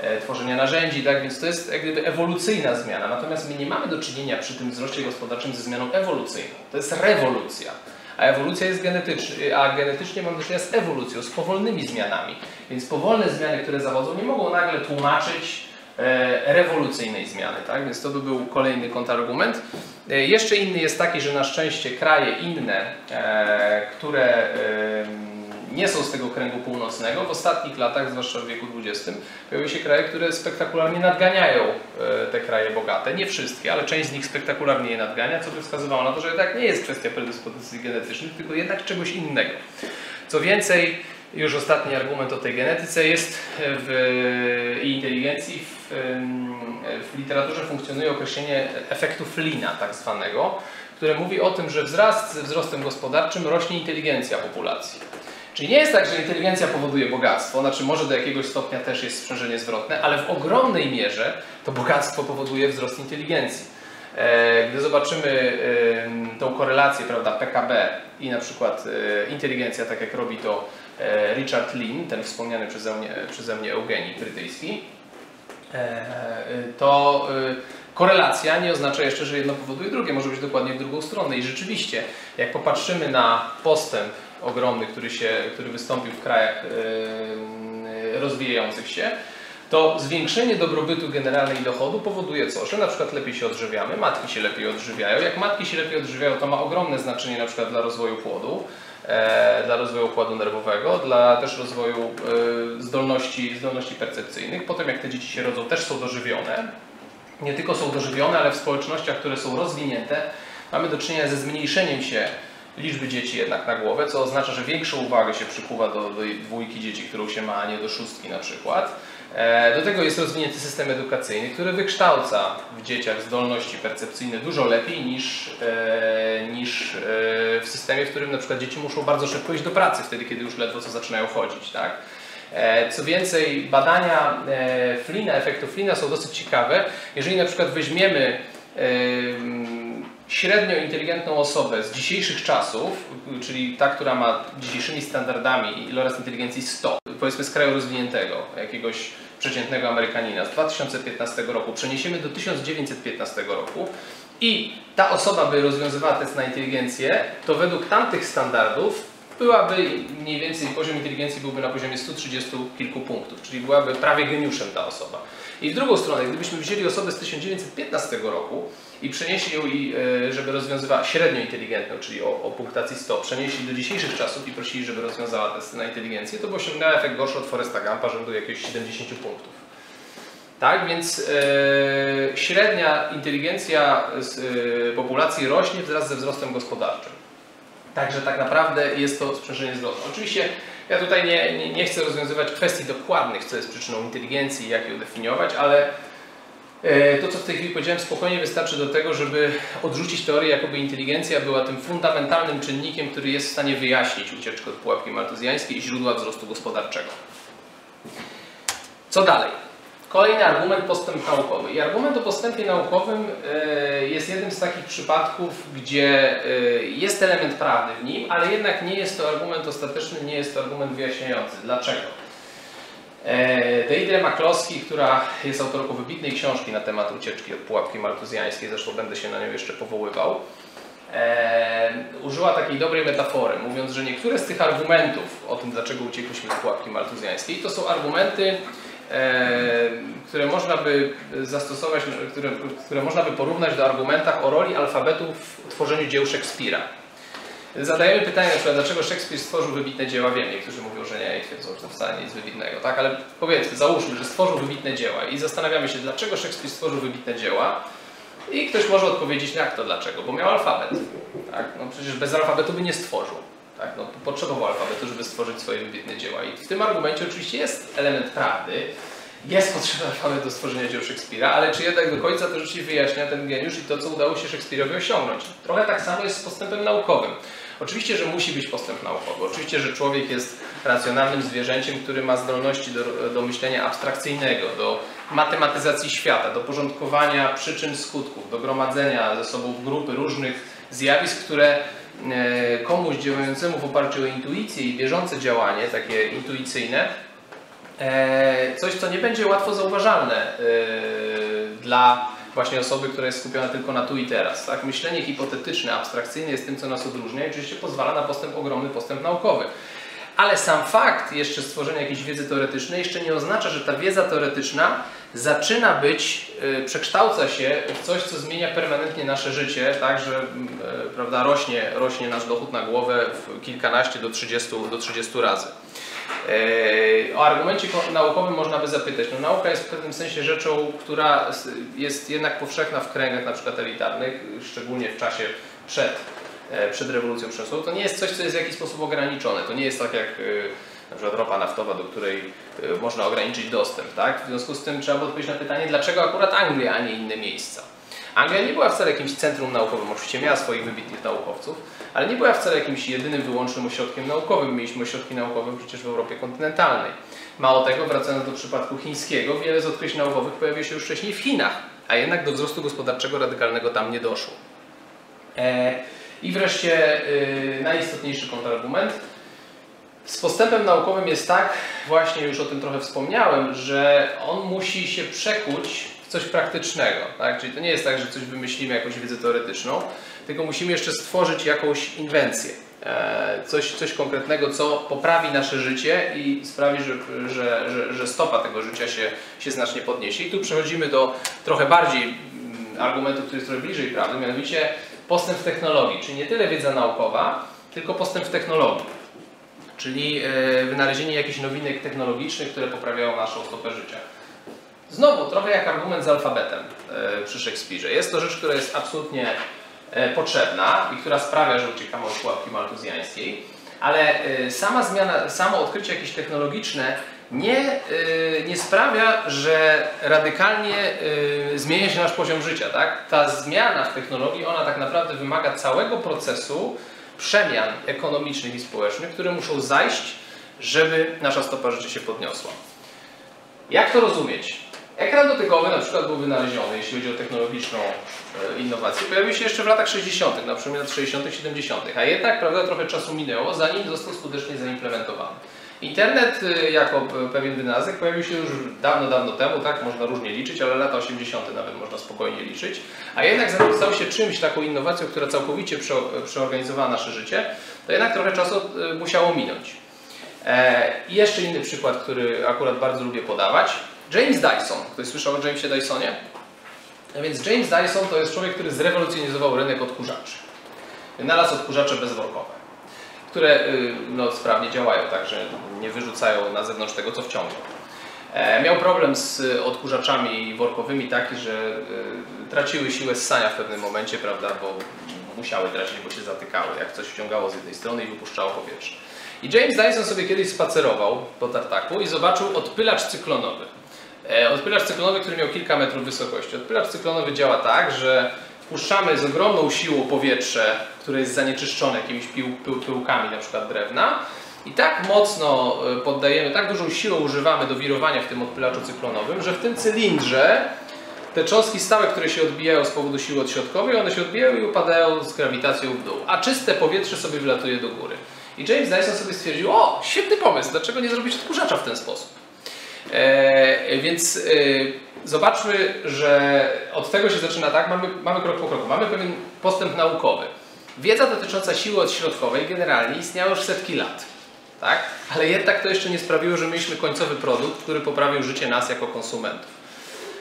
e, tworzenia narzędzi, tak, więc to jest jak gdyby ewolucyjna zmiana, natomiast my nie mamy do czynienia przy tym wzroście gospodarczym ze zmianą ewolucyjną, to jest rewolucja. A ewolucja jest genetyczna, a genetycznie mamy do czynienia z ewolucją, z powolnymi zmianami. Więc powolne zmiany, które zawodzą, nie mogą nagle tłumaczyć e, rewolucyjnej zmiany. Tak? Więc to by był kolejny kontrargument. E, jeszcze inny jest taki, że na szczęście kraje inne, e, które nie są z tego kręgu północnego, w ostatnich latach, zwłaszcza w wieku XX, pojawiły się kraje, które spektakularnie nadganiają te kraje bogate. Nie wszystkie, ale część z nich spektakularnie je nadgania, co by wskazywało na to, że jednak nie jest kwestia predyspozycji genetycznych, tylko jednak czegoś innego. Co więcej, już ostatni argument o tej genetyce jest w i inteligencji. W, w literaturze funkcjonuje określenie efektu Flina, tak zwanego, które mówi o tym, że wzrast ze wzrostem gospodarczym rośnie inteligencja populacji. Czyli nie jest tak, że inteligencja powoduje bogactwo, znaczy może do jakiegoś stopnia też jest sprzężenie zwrotne, ale w ogromnej mierze to bogactwo powoduje wzrost inteligencji. E, Gdy zobaczymy tą korelację, prawda, PKB i na przykład e, inteligencja, tak jak robi to e, Richard Lin, ten wspomniany przeze mnie, przeze mnie Eugenii Brytyjski, to korelacja nie oznacza jeszcze, że jedno powoduje drugie, może być dokładnie w drugą stronę. I rzeczywiście, jak popatrzymy na postęp ogromny, który, się, który wystąpił w krajach rozwijających się, to zwiększenie dobrobytu generalnej dochodu powoduje co? Że na przykład lepiej się odżywiamy, matki się lepiej odżywiają. Jak matki się lepiej odżywiają, to ma ogromne znaczenie na przykład dla rozwoju płodu, e, dla rozwoju układu nerwowego, dla też rozwoju e, zdolności, zdolności percepcyjnych. Potem jak te dzieci się rodzą, też są dożywione. Nie tylko są dożywione, ale w społecznościach, które są rozwinięte, mamy do czynienia ze zmniejszeniem się liczby dzieci jednak na głowę, co oznacza, że większą uwagę się przykuwa do, do dwójki dzieci, którą się ma, a nie do szóstki na przykład. E, Do tego jest rozwinięty system edukacyjny, który wykształca w dzieciach zdolności percepcyjne dużo lepiej niż, e, niż e, w systemie, w którym na przykład dzieci muszą bardzo szybko iść do pracy, wtedy kiedy już ledwo co zaczynają chodzić. Tak? Co więcej, badania Flina, efektu Flina są dosyć ciekawe. Jeżeli na przykład weźmiemy em, średnio inteligentną osobę z dzisiejszych czasów, czyli ta, która ma dzisiejszymi standardami iloraz inteligencji 100, powiedzmy z kraju rozwiniętego, jakiegoś przeciętnego Amerykanina z 2015 roku, przeniesiemy do 1915 roku i ta osoba by rozwiązywała test na inteligencję, to według tamtych standardów byłaby mniej więcej, poziom inteligencji byłby na poziomie 130 kilku punktów, czyli byłaby prawie geniuszem ta osoba. I w drugą stronę, gdybyśmy wzięli osobę z 1915 roku i przenieśli ją, i, e, żeby rozwiązywała średnio inteligentną, czyli o, o punktacji 100, przenieśli do dzisiejszych czasów i prosili, żeby rozwiązała testy na inteligencję, to by osiągnęła efekt gorszy od Foresta Gampa rzędu jakiegoś 70 punktów. Tak, więc e, średnia inteligencja z, e, populacji rośnie wraz ze wzrostem gospodarczym. Także tak naprawdę jest to sprzężenie zwrotne. Oczywiście ja tutaj nie, nie, nie chcę rozwiązywać kwestii dokładnych, co jest przyczyną inteligencji jak ją definiować, ale To, co w tej chwili powiedziałem, spokojnie wystarczy do tego, żeby odrzucić teorię, jakoby inteligencja była tym fundamentalnym czynnikiem, który jest w stanie wyjaśnić ucieczkę od pułapki maltuzjańskiej i źródła wzrostu gospodarczego. Co dalej? Kolejny argument postęp naukowy. I argument o postępie naukowym e, jest jednym z takich przypadków, gdzie e, jest element prawdy w nim, ale jednak nie jest to argument ostateczny, nie jest to argument wyjaśniający. Dlaczego? E, Deidre McCloskey, która jest autorką wybitnej książki na temat ucieczki od pułapki maltuzjańskiej, zresztą będę się na nią jeszcze powoływał, e, użyła takiej dobrej metafory, mówiąc, że niektóre z tych argumentów o tym, dlaczego uciekliśmy z pułapki maltuzjańskiej, to są argumenty, e, które można by zastosować, które, które można by porównać do argumentach o roli alfabetu w tworzeniu dzieł Szekspira. Zadajemy pytanie na przykład, dlaczego Szekspir stworzył wybitne dzieła. Wiem, niektórzy mówią, że nie i twierdzą, że to wcale nie jest wybitnego, tak? Ale powiedzmy, załóżmy, że stworzył wybitne dzieła i zastanawiamy się, dlaczego Szekspir stworzył wybitne dzieła. I ktoś może odpowiedzieć, jak to dlaczego? Bo miał alfabet. Tak? No przecież bez alfabetu by nie stworzył. Tak? No, potrzebował alfabetu, żeby stworzyć swoje wybitne dzieła. I w tym argumencie oczywiście jest element prawdy. Jest potrzebny alfabet do stworzenia dzieł Szekspira, ale czy jednak do końca to rzeczywiście wyjaśnia ten geniusz i to, co udało się Szekspirowi osiągnąć? Trochę tak samo jest z postępem naukowym. Oczywiście, że musi być postęp naukowy. Oczywiście, że człowiek jest racjonalnym zwierzęciem, który ma zdolności do, do myślenia abstrakcyjnego, do matematyzacji świata, do porządkowania przyczyn, skutków, do gromadzenia ze sobą grupy różnych zjawisk, które e, komuś działającemu w oparciu o intuicję i bieżące działanie, takie intuicyjne, e, coś, co nie będzie łatwo zauważalne e, dla właśnie osoby, która jest skupiona tylko na tu i teraz. Tak? Myślenie hipotetyczne, abstrakcyjne jest tym, co nas odróżnia i oczywiście pozwala na postęp, ogromny postęp naukowy. Ale sam fakt jeszcze stworzenia jakiejś wiedzy teoretycznej jeszcze nie oznacza, że ta wiedza teoretyczna zaczyna być, y, przekształca się w coś, co zmienia permanentnie nasze życie, tak, że y, prawda, rośnie, rośnie nasz dochód na głowę w kilkanaście do 30, do 30 razy. E, O argumencie ko- naukowym można by zapytać. No, nauka jest w pewnym sensie rzeczą, która jest jednak powszechna w kręgach na przykład elitarnych, szczególnie w czasie przed, e, przed rewolucją przemysłową. To nie jest coś, co jest w jakiś sposób ograniczone. To nie jest tak jak e, na przykład ropa naftowa, do której można ograniczyć dostęp. Tak? W związku z tym trzeba by odpowiedzieć na pytanie, dlaczego akurat Anglia, a nie inne miejsca. Anglia nie była wcale jakimś centrum naukowym, oczywiście miała swoich wybitnych naukowców, ale nie była wcale jakimś jedynym, wyłącznym ośrodkiem naukowym. Mieliśmy ośrodki naukowe przecież w Europie kontynentalnej. Mało tego, wracając do przypadku chińskiego, wiele z odkryć naukowych pojawiło się już wcześniej w Chinach, a jednak do wzrostu gospodarczego radykalnego tam nie doszło. E, I wreszcie y, najistotniejszy kontrargument. Z postępem naukowym jest tak, właśnie już o tym trochę wspomniałem, że on musi się przekuć w coś praktycznego. Tak? Czyli to nie jest tak, że coś wymyślimy, jakąś wiedzę teoretyczną, tylko musimy jeszcze stworzyć jakąś inwencję. E, Coś, coś konkretnego, co poprawi nasze życie i sprawi, że, że, że, że stopa tego życia się, się znacznie podniesie. I tu przechodzimy do trochę bardziej mm, argumentu, który jest trochę bliżej prawdy, mianowicie postęp w technologii, czyli nie tyle wiedza naukowa, tylko postęp w technologii. Czyli e, wynalezienie jakichś nowinek technologicznych, które poprawiają naszą stopę życia. Znowu, trochę jak argument z alfabetem e, przy Szekspirze. Jest to rzecz, która jest absolutnie potrzebna i która sprawia, że uciekamy od pułapki maltuzjańskiej, ale e, sama zmiana, samo odkrycie jakieś technologiczne nie, e, nie sprawia, że radykalnie e, zmienia się nasz poziom życia. Tak? Ta zmiana w technologii, ona tak naprawdę wymaga całego procesu przemian ekonomicznych i społecznych, które muszą zajść, żeby nasza stopa życia się podniosła. Jak to rozumieć? Ekran dotykowy na przykład był wynaleziony, jeśli chodzi o technologiczną e, innowację. Pojawił się jeszcze w latach 60., na przykład lat 60., 70., a jednak prawda, trochę czasu minęło, zanim został skutecznie zaimplementowany. Internet e, jako p- pewien wynalazek pojawił się już dawno, dawno temu, tak można różnie liczyć, ale lata 80. nawet można spokojnie liczyć, a jednak zanim stał się czymś, taką innowacją, która całkowicie prze- przeorganizowała nasze życie, to jednak trochę czasu e, musiało minąć. E, I jeszcze inny przykład, który akurat bardzo lubię podawać. James Dyson. Ktoś słyszał o Jamesie Dysonie? A więc James Dyson to jest człowiek, który zrewolucjonizował rynek odkurzaczy. Wynalazł odkurzacze bezworkowe, które y, no, sprawnie działają, także nie wyrzucają na zewnątrz tego, co wciągną. E, Miał problem z y, odkurzaczami workowymi taki, że y, traciły siłę ssania w pewnym momencie, prawda, bo musiały tracić, bo się zatykały, jak coś wciągało z jednej strony i wypuszczało powietrze. I James Dyson sobie kiedyś spacerował po tartaku i zobaczył odpylacz cyklonowy. E, Odpylacz cyklonowy, który miał kilka metrów wysokości. Odpylacz cyklonowy działa tak, że wpuszczamy z ogromną siłą powietrze, które jest zanieczyszczone jakimiś pił, pył, pyłkami, na przykład drewna. I tak mocno e, poddajemy, tak dużą siłą używamy do wirowania w tym odpylaczu cyklonowym, że w tym cylindrze te cząstki stałe, które się odbijają z powodu siły odśrodkowej, one się odbijają i upadają z grawitacją w dół, a czyste powietrze sobie wylatuje do góry. I James Dyson sobie stwierdził, o, świetny pomysł, dlaczego nie zrobić odkurzacza w ten sposób? E, więc e, zobaczmy, że od tego się zaczyna tak, mamy, mamy krok po kroku, mamy pewien postęp naukowy. Wiedza dotycząca siły odśrodkowej generalnie istniała już setki lat. Tak? Ale jednak to jeszcze nie sprawiło, że mieliśmy końcowy produkt, który poprawił życie nas jako konsumentów.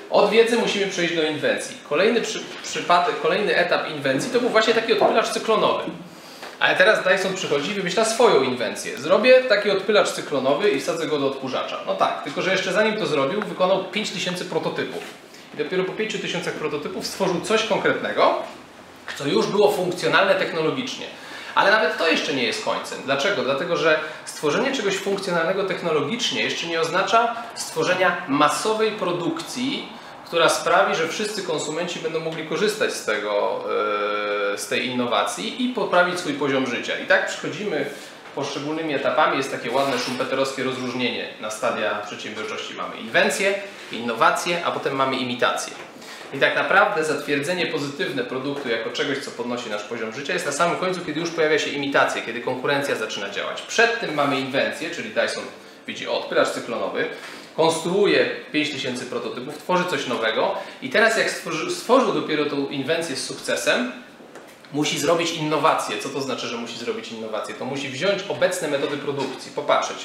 Od wiedzy musimy przejść do inwencji. Kolejny przy, przypadek, kolejny etap inwencji to był właśnie taki odpylacz cyklonowy. Ale teraz Dyson przychodzi i wymyśla swoją inwencję. Zrobię taki odpylacz cyklonowy i wsadzę go do odkurzacza. No tak, tylko że jeszcze zanim to zrobił, wykonał 5000 prototypów. I dopiero po 5000 prototypów stworzył coś konkretnego, co już było funkcjonalne technologicznie. Ale nawet to jeszcze nie jest końcem. Dlaczego? Dlatego, że stworzenie czegoś funkcjonalnego technologicznie jeszcze nie oznacza stworzenia masowej produkcji, która sprawi, że wszyscy konsumenci będą mogli korzystać z, tego, e, z tej innowacji i poprawić swój poziom życia. I tak przychodzimy poszczególnymi etapami, jest takie ładne szumpeterowskie rozróżnienie na stadia przedsiębiorczości. Mamy inwencję, innowacje, a potem mamy imitację. I tak naprawdę zatwierdzenie pozytywne produktu jako czegoś, co podnosi nasz poziom życia jest na samym końcu, kiedy już pojawia się imitacja, kiedy konkurencja zaczyna działać. Przed tym mamy inwencję, czyli Dyson widzi odpylacz cyklonowy, konstruuje 5000 prototypów, tworzy coś nowego i teraz jak stworzy, stworzył dopiero tą inwencję z sukcesem, musi zrobić innowację. Co to znaczy, że musi zrobić innowację? To musi wziąć obecne metody produkcji, popatrzeć,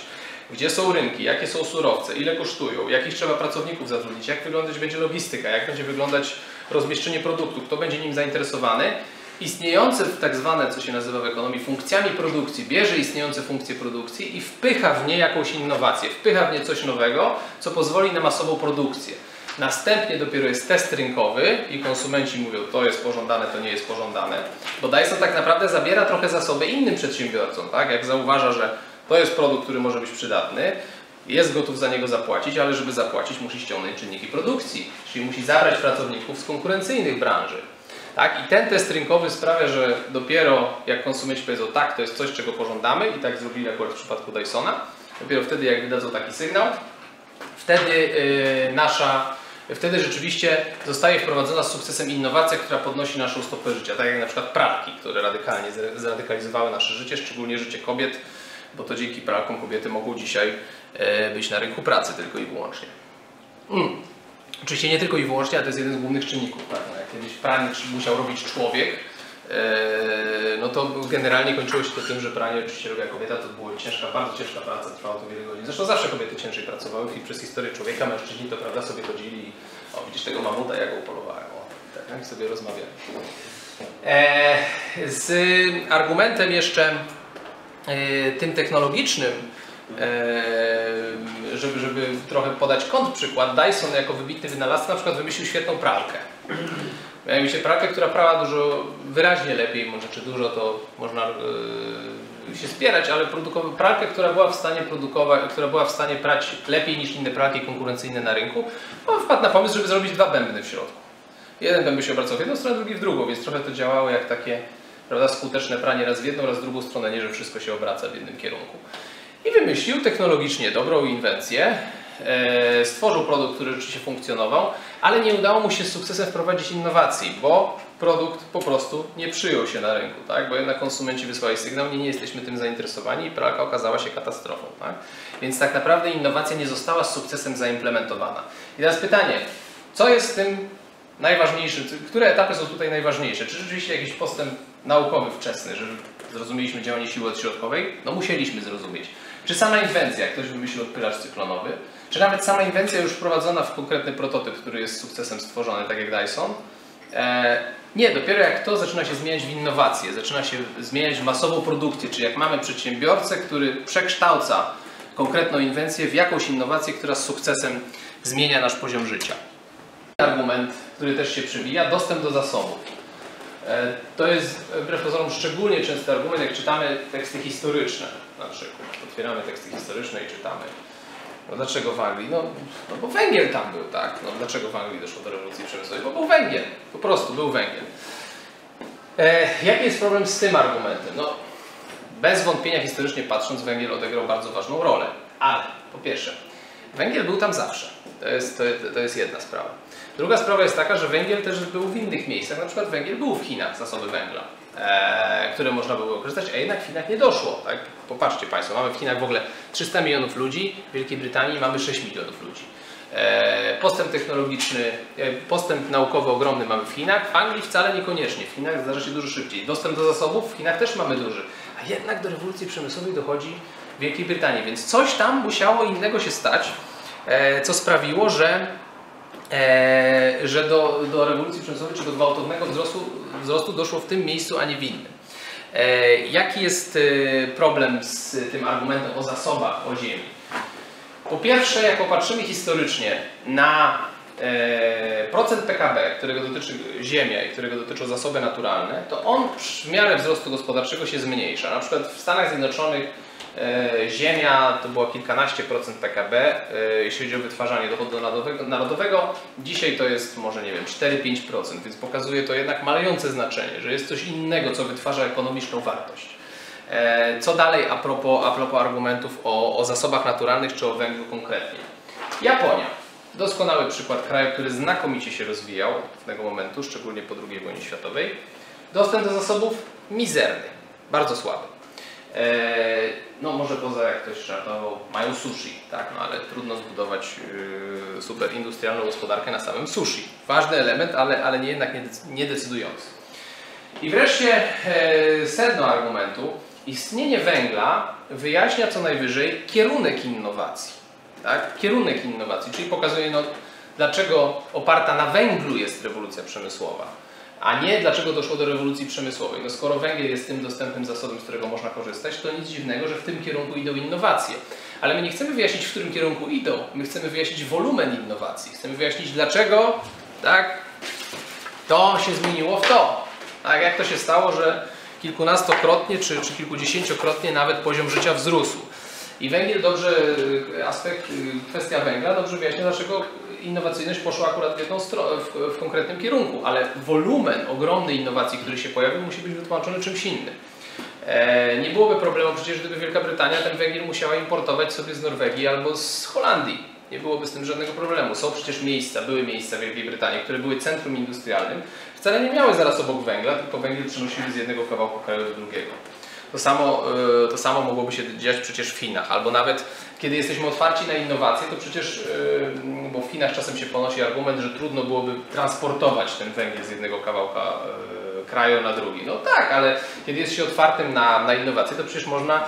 gdzie są rynki, jakie są surowce, ile kosztują, jakich trzeba pracowników zatrudnić, jak wyglądać będzie logistyka, jak będzie wyglądać rozmieszczenie produktu, kto będzie nim zainteresowany. Istniejące tak zwane, co się nazywa w ekonomii, funkcjami produkcji, bierze istniejące funkcje produkcji i wpycha w nie jakąś innowację, wpycha w nie coś nowego, co pozwoli na masową produkcję. Następnie dopiero jest test rynkowy i konsumenci mówią, to jest pożądane, to nie jest pożądane. Bo Dyson tak naprawdę zabiera trochę zasoby innym przedsiębiorcom, tak? Jak zauważa, że to jest produkt, który może być przydatny, jest gotów za niego zapłacić, ale żeby zapłacić musi ściągnąć czynniki produkcji, czyli musi zabrać pracowników z konkurencyjnych branży. Tak? I ten test rynkowy sprawia, że dopiero jak konsumenci powiedzą tak, to jest coś, czego pożądamy i tak zrobili akurat w przypadku Dysona, dopiero wtedy jak wydadzą taki sygnał, wtedy yy, nasza wtedy rzeczywiście zostaje wprowadzona z sukcesem innowacja, która podnosi naszą stopę życia. Tak jak na przykład pralki, które radykalnie zradykalizowały nasze życie, szczególnie życie kobiet, bo to dzięki pralkom kobiety mogą dzisiaj e, być na rynku pracy tylko i wyłącznie. Mm. Oczywiście nie tylko i wyłącznie, ale to jest jeden z głównych czynników. Tak? Jak kiedyś pranie musiał robić człowiek, e, no to generalnie kończyło się to tym, że pranie oczywiście robiła kobieta, to była ciężka, bardzo ciężka praca, trwało to wiele godzin. Zresztą zawsze kobiety ciężej pracowały i przez historię człowieka mężczyźni to prawda sobie chodzili i o widzisz tego mamuta, jak go upolowałem, o, tak, i sobie rozmawiali. E, z argumentem jeszcze E, tym technologicznym, żeby, żeby trochę podać przykład, Dyson jako wybitny wynalazca na przykład wymyślił świetną pralkę. Mianowicie pralkę, która prała dużo, wyraźnie lepiej, może czy dużo to można yy, się spierać, ale pralkę, która była w stanie produkować, która była w stanie prać lepiej niż inne pralki konkurencyjne na rynku, on wpadł na pomysł, żeby zrobić dwa bębny w środku. Jeden bęben się obracał w jedną stronę, drugi w drugą, więc trochę to działało jak takie prawda, skuteczne pranie raz w jedną, raz w drugą stronę, nie że wszystko się obraca w jednym kierunku. I wymyślił technologicznie dobrą inwencję, e, stworzył produkt, który rzeczywiście funkcjonował, ale nie udało mu się z sukcesem wprowadzić innowacji, bo produkt po prostu nie przyjął się na rynku, tak? bo jednak konsumenci wysłali sygnał, nie, nie jesteśmy tym zainteresowani i pralka okazała się katastrofą. Tak? Więc tak naprawdę innowacja nie została z sukcesem zaimplementowana. I teraz pytanie, co jest tym najważniejsze, które etapy są tutaj najważniejsze? Czy rzeczywiście jakiś postęp naukowy wczesny, że zrozumieliśmy działanie siły odśrodkowej? No musieliśmy zrozumieć. Czy sama inwencja, ktoś wymyślił odpylacz cyklonowy, czy nawet sama inwencja już wprowadzona w konkretny prototyp, który jest sukcesem stworzony, tak jak Dyson? E, nie, dopiero jak to zaczyna się zmieniać w innowacje, zaczyna się zmieniać w masową produkcję, czyli jak mamy przedsiębiorcę, który przekształca konkretną inwencję w jakąś innowację, która z sukcesem zmienia nasz poziom życia. Argument, który też się przewija, dostęp do zasobów. E, to jest wbrew pozorom szczególnie częsty argument, jak czytamy teksty historyczne na przykład. Otwieramy teksty historyczne i czytamy No dlaczego w Anglii? No, no bo węgiel tam był, tak? No dlaczego w Anglii doszło do rewolucji przemysłowej? Bo był węgiel, po prostu był węgiel. E, jaki jest problem z tym argumentem? No, bez wątpienia historycznie patrząc, węgiel odegrał bardzo ważną rolę. Ale po pierwsze, węgiel był tam zawsze. To jest, to, to jest jedna sprawa. Druga sprawa jest taka, że węgiel też był w innych miejscach. Na przykład węgiel był w Chinach, zasoby węgla, e, które można było wykorzystać, a jednak w Chinach nie doszło. Tak? Popatrzcie Państwo, mamy w Chinach w ogóle 300 milionów ludzi, w Wielkiej Brytanii mamy 6 milionów ludzi. E, postęp technologiczny, e, postęp naukowy ogromny mamy w Chinach, w Anglii wcale niekoniecznie. W Chinach zdarza się dużo szybciej. Dostęp do zasobów w Chinach też mamy duży. A jednak do rewolucji przemysłowej dochodzi w Wielkiej Brytanii, więc coś tam musiało innego się stać, e, co sprawiło, że e, że do, do rewolucji przemysłowej czy do gwałtownego wzrostu, wzrostu doszło w tym miejscu, a nie w innym. E, jaki jest e, problem z tym argumentem o zasobach, o ziemi? Po pierwsze, jak popatrzymy historycznie na e, procent PKB, którego dotyczy ziemia i którego dotyczą zasoby naturalne, to on w miarę wzrostu gospodarczego się zmniejsza. Na przykład w Stanach Zjednoczonych ziemia to było kilkanaście procent PKB, e, jeśli chodzi o wytwarzanie dochodu narodowego. Dzisiaj to jest może nie wiem 4-5%, więc pokazuje to jednak malejące znaczenie, że jest coś innego, co wytwarza ekonomiczną wartość. E, Co dalej a propos, a propos argumentów o, o zasobach naturalnych czy o węglu konkretnie? Japonia. Doskonały przykład kraju, który znakomicie się rozwijał od tego momentu, szczególnie po II wojnie światowej. Dostęp do zasobów mizerny, bardzo słaby. No może poza jak ktoś żartował, mają sushi, tak, no ale trudno zbudować yy, super industrialną gospodarkę na samym sushi. Ważny element, ale, ale nie, jednak nie, dec- nie decydujący. I wreszcie e, sedno argumentu. Istnienie węgla wyjaśnia co najwyżej kierunek innowacji. Tak? Kierunek innowacji, czyli pokazuje, no, dlaczego oparta na węglu jest rewolucja przemysłowa, a nie dlaczego doszło do rewolucji przemysłowej. No, skoro węgiel jest tym dostępnym zasobem, z którego można korzystać, to nic dziwnego, że w tym kierunku idą innowacje. Ale my nie chcemy wyjaśnić, w którym kierunku idą. My chcemy wyjaśnić wolumen innowacji. Chcemy wyjaśnić, dlaczego tak, to się zmieniło w to. Tak, jak to się stało, że kilkunastokrotnie czy, czy kilkudziesięciokrotnie nawet poziom życia wzrósł. I węgiel dobrze, y, aspekt, y, kwestia węgla dobrze wyjaśnia, dlaczego innowacyjność poszła akurat w, jedną w, w konkretnym kierunku, ale wolumen ogromny innowacji, który się pojawił, musi być wytłumaczony czymś innym. E, nie byłoby problemu przecież, gdyby Wielka Brytania ten węgiel musiała importować sobie z Norwegii albo z Holandii. Nie byłoby z tym żadnego problemu. Są przecież miejsca, były miejsca w Wielkiej Brytanii, które były centrum industrialnym, wcale nie miały zaraz obok węgla, tylko węgiel przenosiły z jednego kawałka kraju do drugiego. To samo, y, to samo mogłoby się dziać przecież w Chinach, albo nawet kiedy jesteśmy otwarci na innowacje, to przecież, y, bo w Chinach czasem się ponosi argument, że trudno byłoby transportować ten węgiel z jednego kawałka y, kraju na drugi. No tak, ale kiedy jest się otwartym na, na innowacje, to przecież można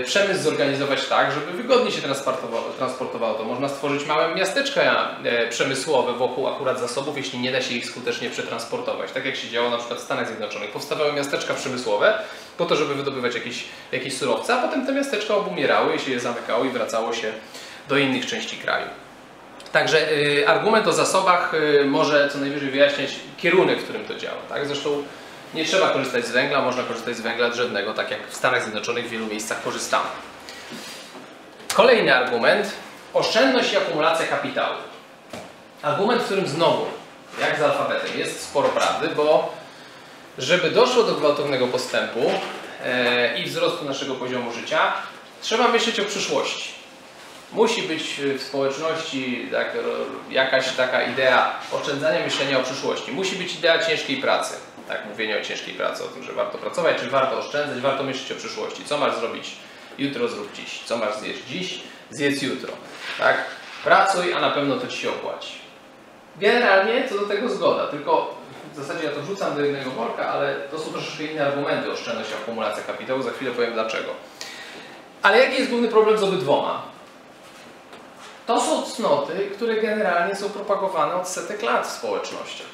y, przemysł zorganizować tak, żeby wygodnie się transportowało, transportowało to. Można stworzyć małe miasteczka y, przemysłowe wokół akurat zasobów, jeśli nie da się ich skutecznie przetransportować. Tak jak się działo na przykład w Stanach Zjednoczonych. Powstawały miasteczka przemysłowe, po to, żeby wydobywać jakieś, jakieś surowce, a potem te miasteczka obumierały i się je zamykało i wracało się do innych części kraju. Także y, argument o zasobach y, może co najwyżej wyjaśniać kierunek, w którym to działa. Tak? Zresztą nie trzeba korzystać z węgla, można korzystać z węgla drzewnego, tak jak w Stanach Zjednoczonych w wielu miejscach korzystamy. Kolejny argument, oszczędność i akumulacja kapitału. Argument, w którym znowu, jak z alfabetem, jest sporo prawdy, bo żeby doszło do gwałtownego postępu e, i wzrostu naszego poziomu życia, trzeba myśleć o przyszłości. Musi być w społeczności tak, jakaś taka idea oszczędzania myślenia o przyszłości. Musi być idea ciężkiej pracy. Tak, mówienie o ciężkiej pracy, o tym, że warto pracować, czy warto oszczędzać, warto myśleć o przyszłości. Co masz zrobić jutro, zrób dziś. Co masz zjeść dziś, zjedz jutro. Tak? Pracuj, a na pewno to ci się opłaci. Generalnie co do tego zgoda, tylko w zasadzie ja to wrzucam do jednego worka, ale to są troszeczkę inne argumenty, oszczędność, akumulacja kapitału, za chwilę powiem dlaczego. Ale jaki jest główny problem z obydwoma? To są cnoty, które generalnie są propagowane od setek lat w społecznościach.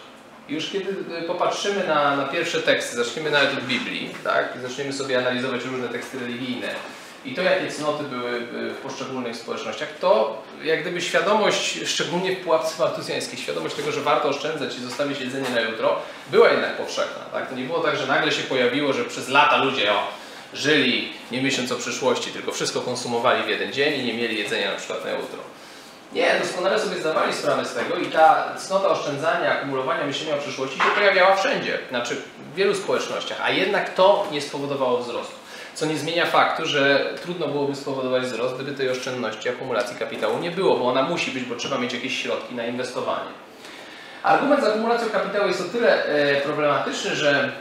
Już kiedy y, popatrzymy na, na pierwsze teksty, zaczniemy nawet od Biblii, tak? i zaczniemy sobie analizować różne teksty religijne i to, jakie cnoty były y, w poszczególnych społecznościach, to jak gdyby świadomość, szczególnie w pułapce maltuzjańskiej, świadomość tego, że warto oszczędzać i zostawić jedzenie na jutro, była jednak powszechna. Tak? To nie było tak, że nagle się pojawiło, że przez lata ludzie o, żyli nie myśląc o przyszłości, tylko wszystko konsumowali w jeden dzień i nie mieli jedzenia na przykład na jutro. Nie, doskonale sobie zdawali sprawę z tego i ta cnota oszczędzania, akumulowania myślenia o przyszłości się pojawiała wszędzie, znaczy w wielu społecznościach, a jednak to nie spowodowało wzrostu. Co nie zmienia faktu, że trudno byłoby spowodować wzrost, gdyby tej oszczędności, akumulacji kapitału nie było, bo ona musi być, bo trzeba mieć jakieś środki na inwestowanie. Argument z akumulacją kapitału jest o tyle e, problematyczny, że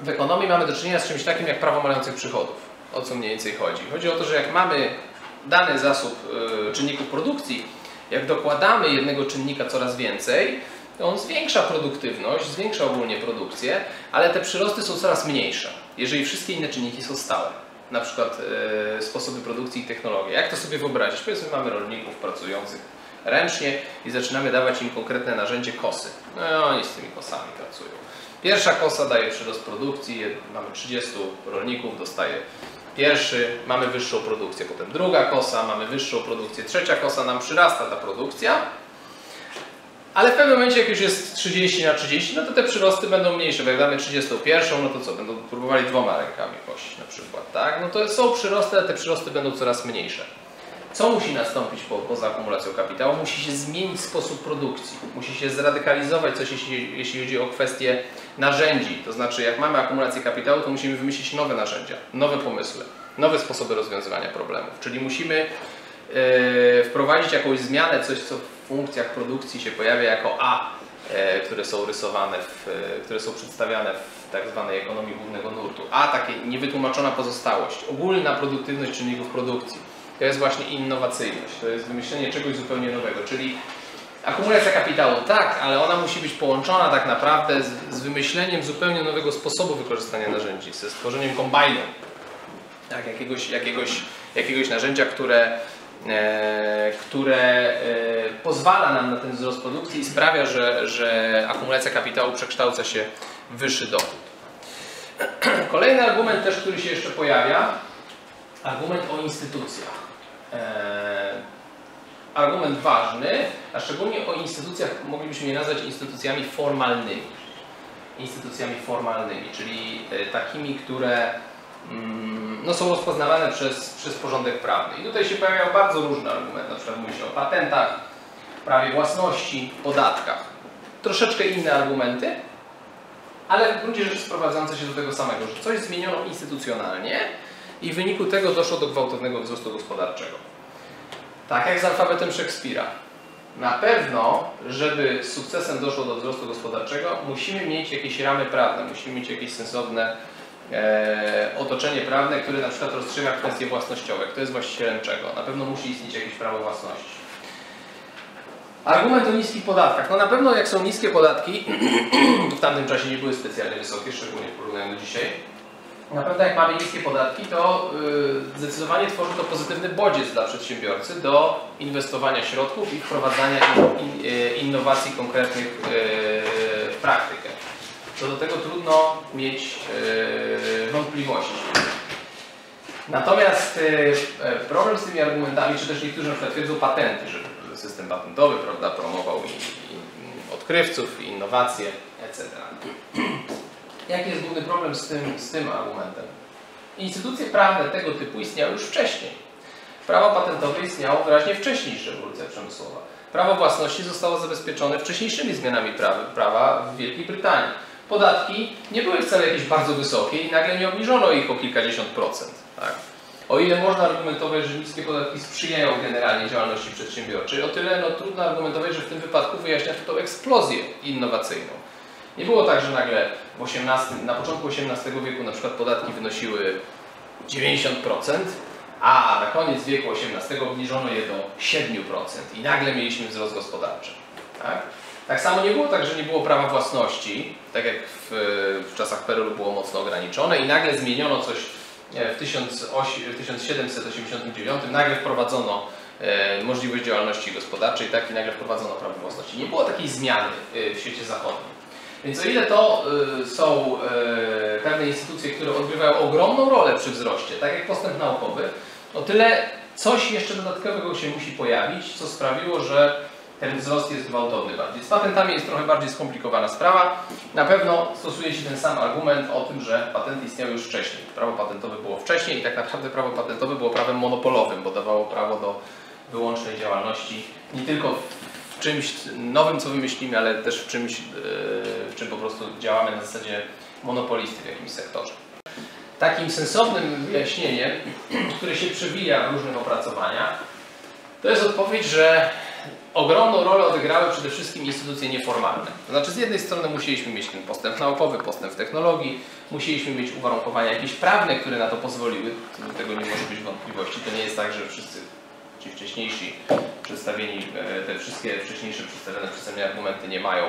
w ekonomii mamy do czynienia z czymś takim jak prawo mających przychodów. O co mniej więcej chodzi? Chodzi o to, że jak mamy dany zasób e, czynników produkcji, jak dokładamy jednego czynnika coraz więcej, to on zwiększa produktywność, zwiększa ogólnie produkcję, ale te przyrosty są coraz mniejsze, jeżeli wszystkie inne czynniki są stałe. Na przykład e, sposoby produkcji i technologie. Jak to sobie wyobrazić? Powiedzmy, mamy rolników pracujących ręcznie i zaczynamy dawać im konkretne narzędzie kosy. No oni z tymi kosami pracują. Pierwsza kosa daje przyrost produkcji, mamy 30 rolników, dostaje pierwszy, mamy wyższą produkcję, potem druga kosa, mamy wyższą produkcję, trzecia kosa, nam przyrasta ta produkcja, ale w pewnym momencie, jak już jest 30 na 30, no to te przyrosty będą mniejsze. Bo jak damy 31, no to co? Będą próbowali dwoma rękami kosić na przykład, tak? No to są przyrosty, ale te przyrosty będą coraz mniejsze. Co musi nastąpić po, poza akumulacją kapitału? Musi się zmienić sposób produkcji. Musi się zradykalizować coś, jeśli, jeśli chodzi o kwestie narzędzi. To znaczy, jak mamy akumulację kapitału, to musimy wymyślić nowe narzędzia, nowe pomysły, nowe sposoby rozwiązywania problemów. Czyli musimy e, wprowadzić jakąś zmianę, coś co w funkcjach produkcji się pojawia jako A, e, które są rysowane, w, e, które są przedstawiane w tak zwanej ekonomii głównego nurtu. A, takie niewytłumaczona pozostałość, ogólna produktywność czynników produkcji. To jest właśnie innowacyjność, to jest wymyślenie czegoś zupełnie nowego, czyli akumulacja kapitału tak, ale ona musi być połączona tak naprawdę z, z wymyśleniem zupełnie nowego sposobu wykorzystania narzędzi, ze stworzeniem kombajnu, tak, jakiegoś, jakiegoś, jakiegoś narzędzia, które, e, które e, pozwala nam na ten wzrost produkcji i sprawia, że, że akumulacja kapitału przekształca się w wyższy dochód. Kolejny argument też, który się jeszcze pojawia, argument o instytucjach. E, argument ważny, a szczególnie o instytucjach moglibyśmy je nazwać instytucjami formalnymi. Instytucjami formalnymi, czyli e, takimi, które mm, no, są rozpoznawane przez, przez porządek prawny. I tutaj się pojawiają bardzo różne argumenty, na przykład mówi się o patentach, prawie własności, podatkach. Troszeczkę inne argumenty, ale w gruncie rzeczy sprowadzające się do tego samego, że coś zmieniono instytucjonalnie, i w wyniku tego doszło do gwałtownego wzrostu gospodarczego. Tak jak z alfabetem Szekspira. Na pewno, żeby z sukcesem doszło do wzrostu gospodarczego, musimy mieć jakieś ramy prawne, musimy mieć jakieś sensowne e, otoczenie prawne, które na przykład rozstrzyga kwestie własnościowe. Kto jest właścicielem czego? Na pewno musi istnieć jakieś prawo własności. Argument o niskich podatkach. No na pewno jak są niskie podatki, w tamtym czasie nie były specjalnie wysokie, szczególnie w porównaniu do dzisiaj, na pewno jak mamy niskie podatki, to yy, zdecydowanie tworzy to pozytywny bodziec dla przedsiębiorcy do inwestowania środków i wprowadzania yy, innowacji konkretnych yy, w praktykę. Co do tego trudno mieć wątpliwości. Natomiast yy, problem z tymi argumentami, czy też niektórzy na przykład twierdzą patenty, że system patentowy prawda, promował i, i odkrywców, i innowacje, etc. Jaki jest główny problem z tym, z tym argumentem? Instytucje prawne tego typu istniały już wcześniej. Prawo patentowe istniało wyraźnie wcześniej niż rewolucja przemysłowa. Prawo własności zostało zabezpieczone wcześniejszymi zmianami prawa, prawa w Wielkiej Brytanii. Podatki nie były wcale jakieś bardzo wysokie i nagle nie obniżono ich o kilkadziesiąt procent. Tak? O ile można argumentować, że niskie podatki sprzyjają generalnie działalności przedsiębiorczej, o tyle no, trudno argumentować, że w tym wypadku wyjaśnia to tą eksplozję innowacyjną. Nie było tak, że nagle w 18, na początku XVIII wieku na przykład podatki wynosiły 90%, a na koniec wieku XVIII obniżono je do 7% i nagle mieliśmy wzrost gospodarczy. Tak? tak samo nie było tak, że nie było prawa własności, tak jak w, w czasach PRL było mocno ograniczone i nagle zmieniono coś w 1789, nagle wprowadzono e, możliwość działalności gospodarczej, tak i nagle wprowadzono prawo własności. Nie było takiej zmiany e, w świecie zachodnim. Więc o ile to y, są y, pewne instytucje, które odgrywają ogromną rolę przy wzroście, tak jak postęp naukowy, o tyle coś jeszcze dodatkowego się musi pojawić, co sprawiło, że ten wzrost jest gwałtowny bardziej. Z patentami jest trochę bardziej skomplikowana sprawa. Na pewno stosuje się ten sam argument o tym, że patenty istniały już wcześniej. Prawo patentowe było wcześniej i tak naprawdę prawo patentowe było prawem monopolowym, bo dawało prawo do wyłącznej działalności nie tylko czymś nowym, co wymyślimy, ale też w czymś, w czym po prostu działamy na zasadzie monopolisty w jakimś sektorze. Takim sensownym wyjaśnieniem, które się przewija w różnych opracowaniach, to jest odpowiedź, że ogromną rolę odegrały przede wszystkim instytucje nieformalne. To znaczy z jednej strony musieliśmy mieć ten postęp naukowy, postęp w technologii, musieliśmy mieć uwarunkowania jakieś prawne, które na to pozwoliły, do tego nie może być wątpliwości. To nie jest tak, że wszyscy ci wcześniejsi przedstawieni, e, te wszystkie wcześniejsze przedstawione przeze mnie argumenty nie mają,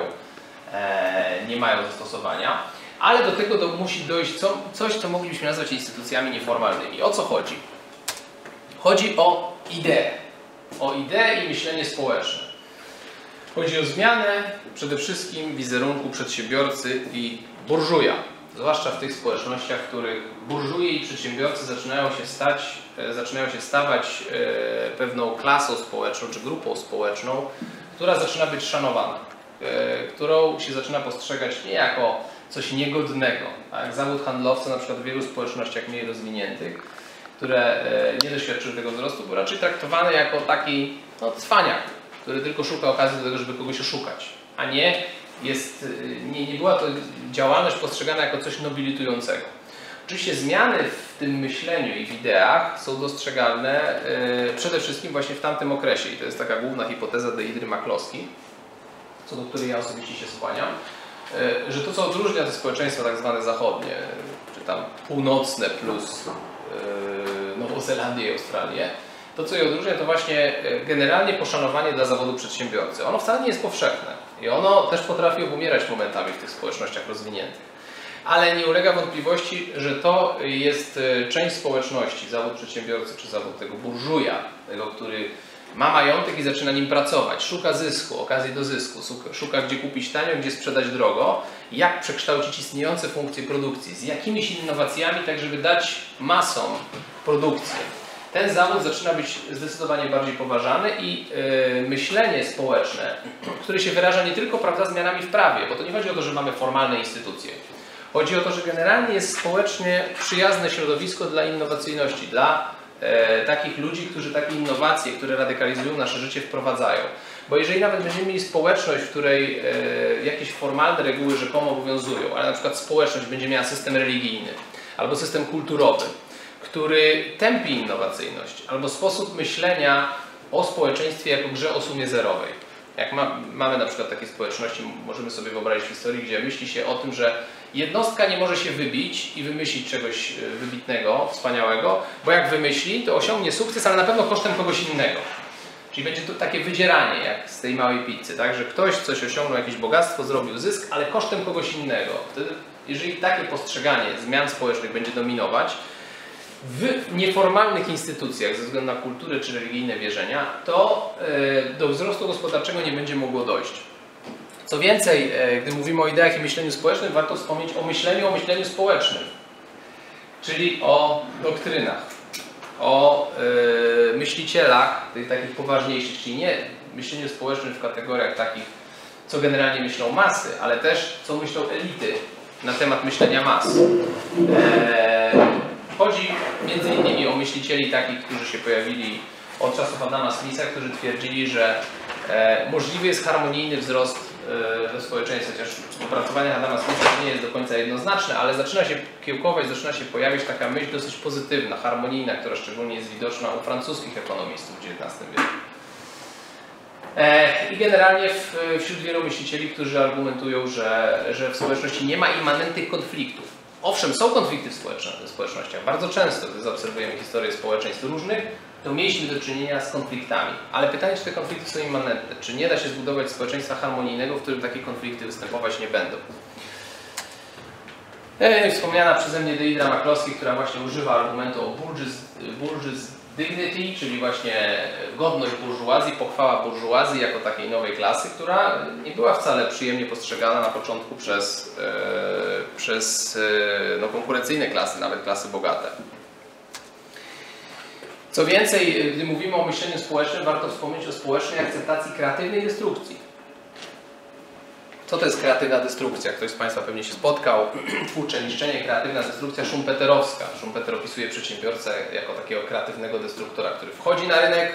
e, nie mają zastosowania, ale do tego do, musi dojść co, coś, co moglibyśmy nazwać instytucjami nieformalnymi. O co chodzi? Chodzi o ideę, o ideę i myślenie społeczne. Chodzi o zmianę przede wszystkim wizerunku przedsiębiorcy i burżuja. Zwłaszcza w tych społecznościach, w których burżuje i przedsiębiorcy zaczynają się stać, e, zaczynają się stawać e, pewną klasą społeczną czy grupą społeczną, która zaczyna być szanowana, e, którą się zaczyna postrzegać nie jako coś niegodnego. Tak? Zawód handlowca na przykład w wielu społecznościach mniej rozwiniętych, które nie doświadczyły tego wzrostu, był raczej traktowany jako taki no, cwaniak, który tylko szuka okazji do tego, żeby kogoś oszukać, a nie jest, e, nie, nie była to działalność postrzegana jako coś nobilitującego. Oczywiście zmiany w tym myśleniu i w ideach są dostrzegalne e, przede wszystkim właśnie w tamtym okresie i to jest taka główna hipoteza Deidry McCloskey, co do której ja osobiście się skłaniam, e, że to co odróżnia te społeczeństwa tak zwane zachodnie, czy tam północne plus Nową Zelandię i Australię, to co je odróżnia to właśnie generalnie poszanowanie dla zawodu przedsiębiorcy. Ono wcale nie jest powszechne i ono też potrafi obumierać momentami w tych społecznościach rozwiniętych. Ale nie ulega wątpliwości, że to jest e, część społeczności, zawód przedsiębiorcy czy zawód tego burżuja, tego, który ma majątek i zaczyna nim pracować, szuka zysku, okazji do zysku, szuka gdzie kupić tanio, gdzie sprzedać drogo, jak przekształcić istniejące funkcje produkcji, z jakimiś innowacjami, tak żeby dać masom produkcję. Ten zawód zaczyna być zdecydowanie bardziej poważany i yy, myślenie społeczne, które się wyraża nie tylko prawda, zmianami w prawie, bo to nie chodzi o to, że mamy formalne instytucje. Chodzi o to, że generalnie jest społecznie przyjazne środowisko dla innowacyjności, dla e, takich ludzi, którzy takie innowacje, które radykalizują nasze życie, wprowadzają. Bo jeżeli nawet będziemy mieli społeczność, w której e, jakieś formalne reguły rzekomo obowiązują, ale na przykład społeczność będzie miała system religijny albo system kulturowy, który tępi innowacyjność, albo sposób myślenia o społeczeństwie jako grze o sumie zerowej. Jak ma, mamy na przykład takie społeczności, możemy sobie wyobrazić w historii, gdzie myśli się o tym, że jednostka nie może się wybić i wymyślić czegoś e, wybitnego, wspaniałego, bo jak wymyśli, to osiągnie sukces, ale na pewno kosztem kogoś innego. Czyli będzie to takie wydzieranie, jak z tej małej pizzy, tak? że ktoś coś osiągnął, jakieś bogactwo, zrobił zysk, ale kosztem kogoś innego. Wtedy, jeżeli takie postrzeganie zmian społecznych będzie dominować, w nieformalnych instytucjach, ze względu na kulturę czy religijne wierzenia, to e, do wzrostu gospodarczego nie będzie mogło dojść. Co więcej, e, gdy mówimy o ideach i myśleniu społecznym, warto wspomnieć o myśleniu o myśleniu społecznym, czyli o doktrynach, o e, myślicielach, tych takich poważniejszych, czyli nie myśleniu społecznym w kategoriach takich, co generalnie myślą masy, ale też co myślą elity na temat myślenia mas. Chodzi innymi o myślicieli takich, którzy się pojawili od czasów Adama Smitha, którzy twierdzili, że e, możliwy jest harmonijny wzrost e, we społeczeństwie, chociaż opracowanie Adama Smitha nie jest do końca jednoznaczne, ale zaczyna się kiełkować, zaczyna się pojawiać taka myśl dosyć pozytywna, harmonijna, która szczególnie jest widoczna u francuskich ekonomistów w XIX wieku. E, I generalnie wśród wielu myślicieli, którzy argumentują, że, że w społeczności nie ma immanentnych konfliktów. Owszem, są konflikty w społeczno- w społecznościach. Bardzo często, gdy zaobserwujemy historię społeczeństw różnych, to mieliśmy do czynienia z konfliktami. Ale pytanie, czy te konflikty są immanentne? Czy nie da się zbudować społeczeństwa harmonijnego, w którym takie konflikty występować nie będą? E, Wspomniana przeze mnie Deidra McCloskey, która właśnie używa argumentu o bourgeois dignity, czyli właśnie godność burżuazji, pochwała burżuazji jako takiej nowej klasy, która nie była wcale przyjemnie postrzegana na początku przez, e, przez e, no, konkurencyjne klasy, nawet klasy bogate. Co więcej, gdy mówimy o myśleniu społecznym, warto wspomnieć o społecznej akceptacji kreatywnej destrukcji. Co to jest kreatywna destrukcja? Ktoś z Państwa pewnie się spotkał. Twórcze niszczenie, kreatywna destrukcja szumpeterowska. Schumpeter opisuje przedsiębiorcę jako takiego kreatywnego destruktora, który wchodzi na rynek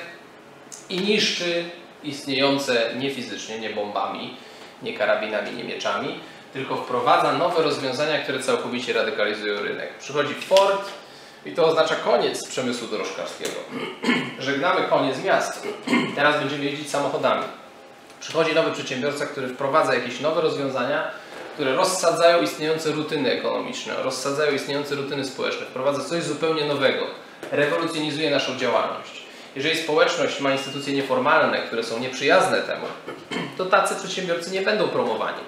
i niszczy istniejące nie fizycznie, nie bombami, nie karabinami, nie mieczami, tylko wprowadza nowe rozwiązania, które całkowicie radykalizują rynek. Przychodzi Ford i to oznacza koniec przemysłu dorożkarskiego. Żegnamy koniec miast. Teraz będziemy jeździć samochodami. Przychodzi nowy przedsiębiorca, który wprowadza jakieś nowe rozwiązania, które rozsadzają istniejące rutyny ekonomiczne, rozsadzają istniejące rutyny społeczne, wprowadza coś zupełnie nowego, rewolucjonizuje naszą działalność. Jeżeli społeczność ma instytucje nieformalne, które są nieprzyjazne temu, to tacy przedsiębiorcy nie będą promowani.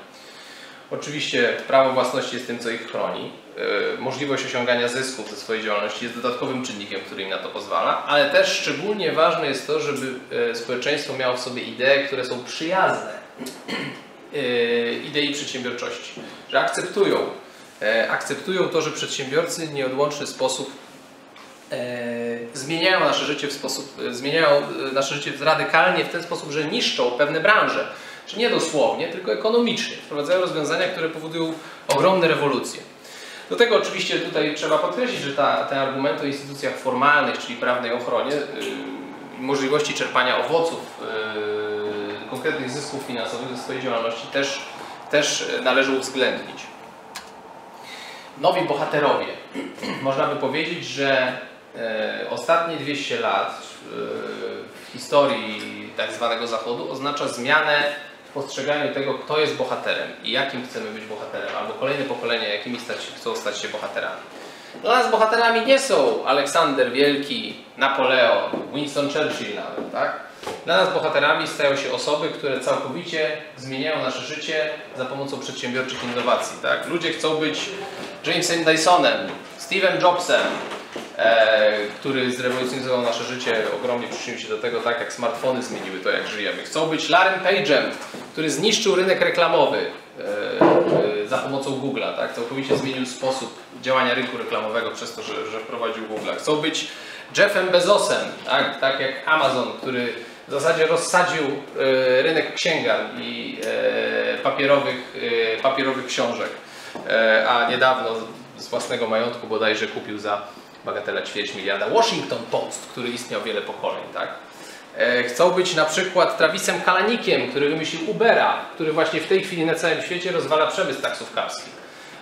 Oczywiście prawo własności jest tym, co ich chroni. Yy, Możliwość osiągania zysków ze swojej działalności jest dodatkowym czynnikiem, który im na to pozwala, ale też szczególnie ważne jest to, żeby yy, społeczeństwo miało w sobie idee, które są przyjazne yy, idei przedsiębiorczości, że akceptują, akceptują to, że przedsiębiorcy w nieodłączny sposób zmieniają nasze życie w sposób, zmieniają nasze życie radykalnie w ten sposób, że niszczą pewne branże. Czy nie dosłownie, tylko ekonomicznie. Wprowadzają rozwiązania, które powodują ogromne rewolucje. Do tego oczywiście tutaj trzeba podkreślić, że ta, te argumenty o instytucjach formalnych, czyli prawnej ochronie, yy, możliwości czerpania owoców, yy, konkretnych zysków finansowych ze swojej działalności też, też należy uwzględnić. Nowi bohaterowie. Można by powiedzieć, że yy, ostatnie 200 lat yy, w historii tak zwanego Zachodu oznacza zmianę postrzeganiu tego, kto jest bohaterem i jakim chcemy być bohaterem, albo kolejne pokolenia, jakimi stać, chcą stać się bohaterami. Dla nas bohaterami nie są Aleksander Wielki, Napoleon, Winston Churchill nawet, tak? Dla nas bohaterami stają się osoby, które całkowicie zmieniają nasze życie za pomocą przedsiębiorczych innowacji, tak? Ludzie chcą być Jamesem Dysonem, Steve'em Jobsem, e, który zrewolucjonizował nasze życie, ogromnie przyczynił się do tego, tak jak smartfony zmieniły to, jak żyjemy. Chcą być Larrym Page'em, który zniszczył rynek reklamowy e, e, za pomocą Google'a, tak? całkowicie zmienił sposób działania rynku reklamowego przez to, że, że wprowadził Google'a. Chcą być Jeffem Bezosem, tak, tak jak Amazon, który w zasadzie rozsadził e, rynek księgarni i e, papierowych, e, papierowych książek, e, a niedawno z własnego majątku bodajże kupił za bagatela ćwierć miliarda Washington Post, który istniał wiele pokoleń. Tak? E, Chcą być na przykład Travisem Kalanikiem, który wymyślił Ubera, który właśnie w tej chwili na całym świecie rozwala przemysł taksówkarski,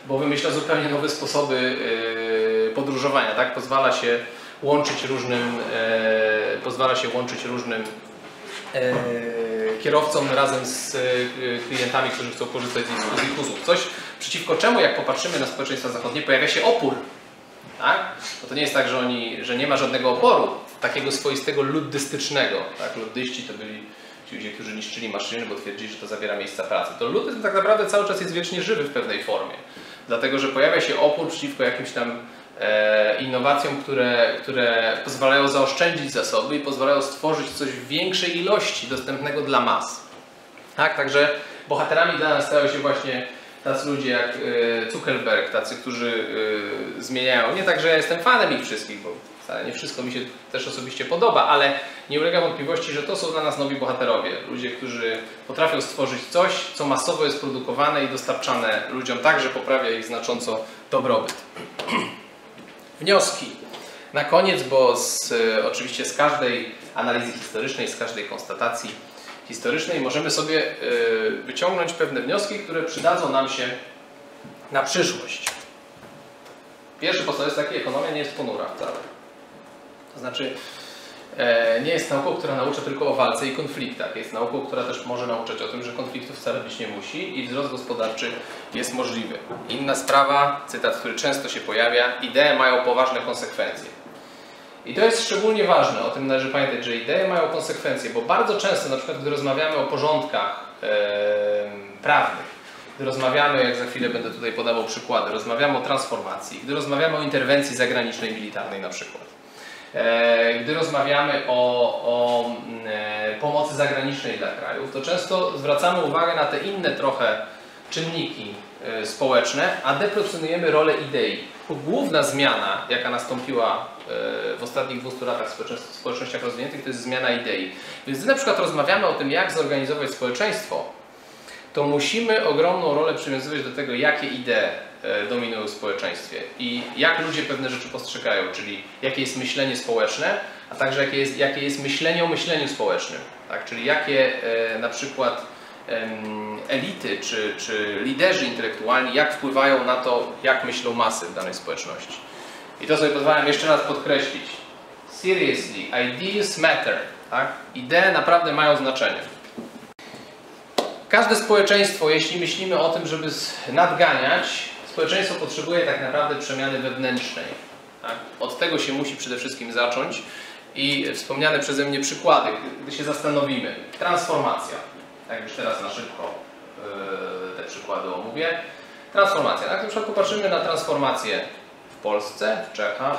bo wymyśla zupełnie nowe sposoby e, podróżowania. Tak? Pozwala się łączyć różnym, e, pozwala się łączyć różnym kierowcom razem z klientami, którzy chcą korzystać z usług. Coś przeciwko czemu, jak popatrzymy na społeczeństwa zachodnie, pojawia się opór. Tak? Bo to nie jest tak, że, oni, że nie ma żadnego oporu, takiego swoistego luddystycznego. Tak? Luddyści to byli ci ludzie, którzy niszczyli maszyny, bo twierdzili, że to zabiera miejsca pracy. To luddyzm tak naprawdę cały czas jest wiecznie żywy w pewnej formie. Dlatego, że pojawia się opór przeciwko jakimś tam e, innowacjom, które, które pozwalają zaoszczędzić zasoby i pozwalają stworzyć coś w większej ilości dostępnego dla mas. Tak, także bohaterami dla nas stają się właśnie tacy ludzie jak e, Zuckerberg, tacy, którzy e, zmieniają. Nie tak, że ja jestem fanem ich wszystkich, bo wcale nie wszystko mi się też osobiście podoba, ale nie ulega wątpliwości, że to są dla nas nowi bohaterowie. Ludzie, którzy potrafią stworzyć coś, co masowo jest produkowane i dostarczane ludziom tak, że poprawia ich znacząco dobrobyt. Wnioski. Na koniec, bo z, e, oczywiście z każdej analizy historycznej, z każdej konstatacji historycznej możemy sobie e, wyciągnąć pewne wnioski, które przydadzą nam się na przyszłość. Pierwszy podstaw jest taki, ekonomia nie jest ponura wcale. To znaczy, e, nie jest nauką, która naucza tylko o walce i konfliktach. Jest nauką, która też może nauczać o tym, że konfliktów wcale być nie musi i wzrost gospodarczy jest możliwy. Inna sprawa, cytat, który często się pojawia, idee mają poważne konsekwencje. I to jest szczególnie ważne, o tym należy pamiętać, że idee mają konsekwencje, bo bardzo często, na przykład gdy rozmawiamy o porządkach prawnych, gdy rozmawiamy, jak za chwilę będę tutaj podawał przykłady, rozmawiamy o transformacji, gdy rozmawiamy o interwencji zagranicznej, militarnej na przykład, e, gdy rozmawiamy o, o mm, e, pomocy zagranicznej dla krajów, to często zwracamy uwagę na te inne trochę czynniki e, społeczne, a deprecjonujemy rolę idei. Główna zmiana, jaka nastąpiła w ostatnich 200 latach w społeczności- społecznościach rozwiniętych, to jest zmiana idei. Więc gdy na przykład rozmawiamy o tym, jak zorganizować społeczeństwo, to musimy ogromną rolę przywiązywać do tego, jakie idee e, dominują w społeczeństwie i jak ludzie pewne rzeczy postrzegają, czyli jakie jest myślenie społeczne, a także jakie jest, jakie jest myślenie o myśleniu społecznym. Tak? Czyli jakie e, na przykład elity czy, czy liderzy intelektualni, jak wpływają na to, jak myślą masy w danej społeczności. I to sobie pozwalam jeszcze raz podkreślić. Seriously, ideas matter. Tak? Idee naprawdę mają znaczenie. Każde społeczeństwo, jeśli myślimy o tym, żeby nadganiać, społeczeństwo potrzebuje tak naprawdę przemiany wewnętrznej. Tak? Od tego się musi przede wszystkim zacząć i wspomniane przeze mnie przykłady, gdy się zastanowimy. Transformacja. Tak już teraz na szybko yy, te przykłady omówię. Transformacja. Tak? Na przykład popatrzymy na transformację w Polsce, w Czechach,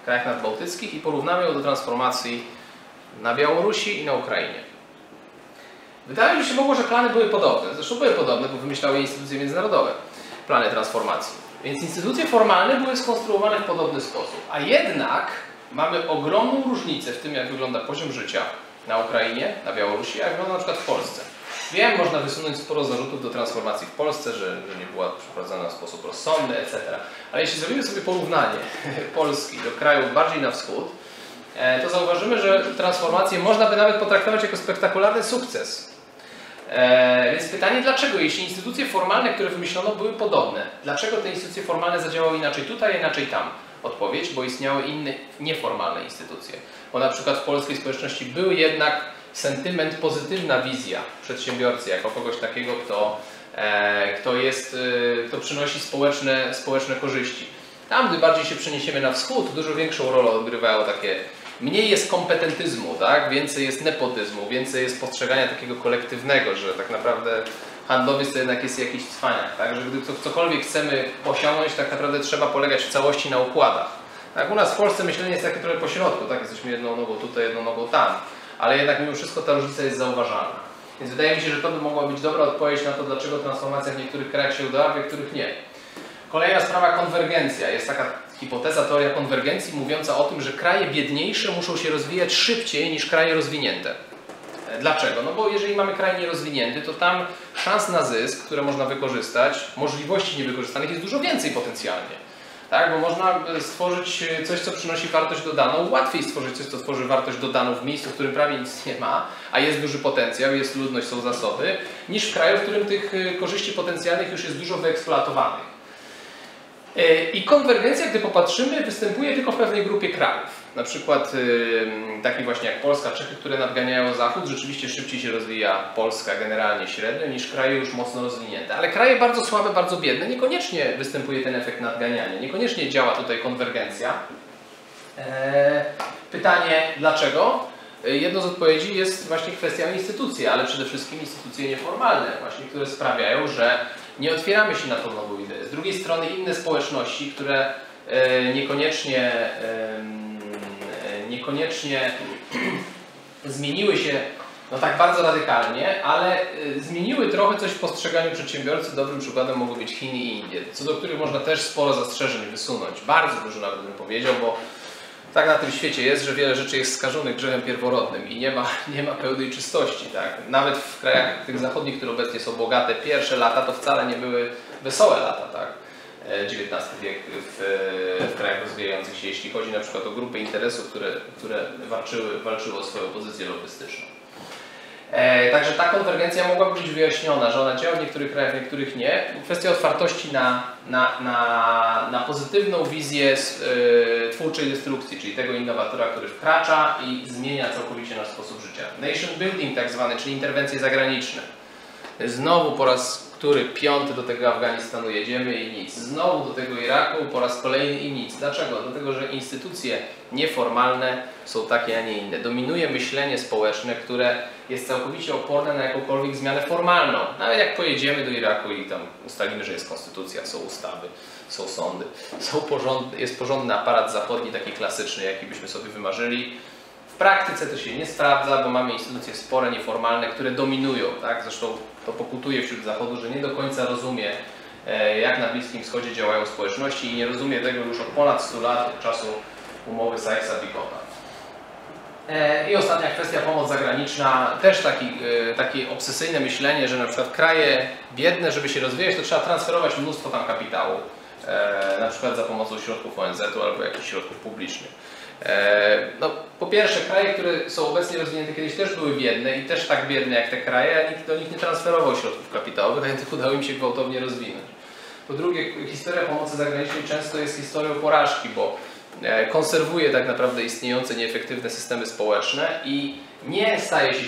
w krajach nadbałtyckich i porównamy ją do transformacji na Białorusi i na Ukrainie. Wydaje mi się mogło, że plany były podobne. Zresztą były podobne, bo wymyślały je instytucje międzynarodowe. Plany transformacji. Więc instytucje formalne były skonstruowane w podobny sposób. A jednak mamy ogromną różnicę w tym, jak wygląda poziom życia na Ukrainie, na Białorusi, jak wygląda na przykład w Polsce. Wiem, można wysunąć sporo zarzutów do transformacji w Polsce, że, że nie była przeprowadzona w sposób rozsądny, etc. Ale jeśli zrobimy sobie porównanie Polski do krajów bardziej na wschód, e, to zauważymy, że transformację można by nawet potraktować jako spektakularny sukces. E, więc pytanie dlaczego, jeśli instytucje formalne, które wymyślono, były podobne, dlaczego te instytucje formalne zadziałały inaczej tutaj, inaczej tam? Odpowiedź, bo istniały inne nieformalne instytucje. Bo na przykład w polskiej społeczności był jednak sentyment, pozytywna wizja przedsiębiorcy jako kogoś takiego, kto, e, kto, jest, e, kto przynosi społeczne, społeczne korzyści. Tam, gdy bardziej się przeniesiemy na wschód, dużo większą rolę odgrywało takie mniej jest kompetentyzmu, tak? więcej jest nepotyzmu, więcej jest postrzegania takiego kolektywnego, że tak naprawdę handlowiec to jednak jest jakiś cwaniak, tak? że gdy co- cokolwiek chcemy osiągnąć, tak naprawdę trzeba polegać w całości na układach. Tak, u nas w Polsce myślenie jest takie trochę pośrodku, tak? jesteśmy jedną nogą tutaj, jedną nogą tam, ale jednak mimo wszystko ta różnica jest zauważalna. Więc wydaje mi się, że to by mogła być dobra odpowiedź na to, dlaczego transformacja w niektórych krajach się udała, w niektórych nie. Kolejna sprawa konwergencja. Jest taka hipoteza, teoria konwergencji mówiąca o tym, że kraje biedniejsze muszą się rozwijać szybciej niż kraje rozwinięte. Dlaczego? No bo jeżeli mamy kraj nierozwinięty, to tam szans na zysk, które można wykorzystać, możliwości niewykorzystanych jest dużo więcej potencjalnie. Tak? Bo można e, stworzyć e, coś, co przynosi wartość dodaną, łatwiej stworzyć coś, co tworzy wartość dodaną w miejscu, w którym prawie nic nie ma, a jest duży potencjał, jest ludność, są zasoby, niż w kraju, w którym tych e, korzyści potencjalnych już jest dużo wyeksploatowanych. I konwergencja, gdy popatrzymy, występuje tylko w pewnej grupie krajów. Na przykład ym, takich właśnie jak Polska, Czechy, które nadganiają Zachód, rzeczywiście szybciej się rozwija Polska generalnie średnio niż kraje już mocno rozwinięte. Ale kraje bardzo słabe, bardzo biedne, niekoniecznie występuje ten efekt nadganiania, niekoniecznie działa tutaj konwergencja. E, Pytanie dlaczego? E, Jedną z odpowiedzi jest właśnie kwestia instytucji, ale przede wszystkim instytucje nieformalne, właśnie, które sprawiają, że nie otwieramy się na tą nową ideę. Z drugiej strony inne społeczności, które e, niekoniecznie, niekoniecznie zmieniły się no tak bardzo radykalnie, ale e, zmieniły trochę coś w postrzeganiu przedsiębiorcy. Dobrym przykładem mogą być Chiny i Indie, co do których można też sporo zastrzeżeń wysunąć. Bardzo dużo nawet bym powiedział, bo tak na tym świecie jest, że wiele rzeczy jest skażonych grzechem pierworodnym i nie ma, nie ma pełnej czystości. Tak? Nawet w krajach tych zachodnich, które obecnie są bogate, pierwsze lata to wcale nie były wesołe lata. Tak? E, XIX wiek w, w krajach rozwijających się, jeśli chodzi na przykład o grupy interesów, które, które walczyły, walczyły o swoją pozycję lobbystyczną. E, także ta konwergencja mogła być wyjaśniona, że ona działa w niektórych krajach, w niektórych nie. Kwestia otwartości na, na, na, na pozytywną wizję z, e, twórczej destrukcji, czyli tego innowatora, który wkracza i zmienia całkowicie nasz sposób życia. Nation building tak zwany, czyli interwencje zagraniczne. Znowu po raz który piąty do tego Afganistanu jedziemy i nic. Znowu do tego Iraku po raz kolejny i nic. Dlaczego? Dlatego, że instytucje nieformalne są takie, a nie inne. Dominuje myślenie społeczne, które jest całkowicie oporne na jakąkolwiek zmianę formalną. Nawet jak pojedziemy do Iraku i tam ustalimy, że jest konstytucja, są ustawy, są sądy, są jest porządny aparat zachodni, taki klasyczny, jaki byśmy sobie wymarzyli. W praktyce to się nie sprawdza, bo mamy instytucje spore, nieformalne, które dominują. Tak? Zresztą to pokutuje wśród Zachodu, że nie do końca rozumie, e, jak na Bliskim Wschodzie działają społeczności i nie rozumie tego już od ponad 100 lat, od czasu umowy Sykesa-Picota. E, I ostatnia kwestia, pomoc zagraniczna. Też taki, e, takie obsesyjne myślenie, że na przykład kraje biedne, żeby się rozwijać, to trzeba transferować mnóstwo tam kapitału. Na przykład za pomocą środków ONZ-u albo jakichś środków publicznych. E, No, po pierwsze, kraje, które są obecnie rozwinięte, kiedyś też były biedne i też tak biedne jak te kraje, a nikt do nich nie transferował środków kapitałowych, jednak udało im się gwałtownie rozwinąć. Po drugie, historia pomocy zagranicznej często jest historią porażki, bo e, konserwuje tak naprawdę istniejące nieefektywne systemy społeczne i nie staje się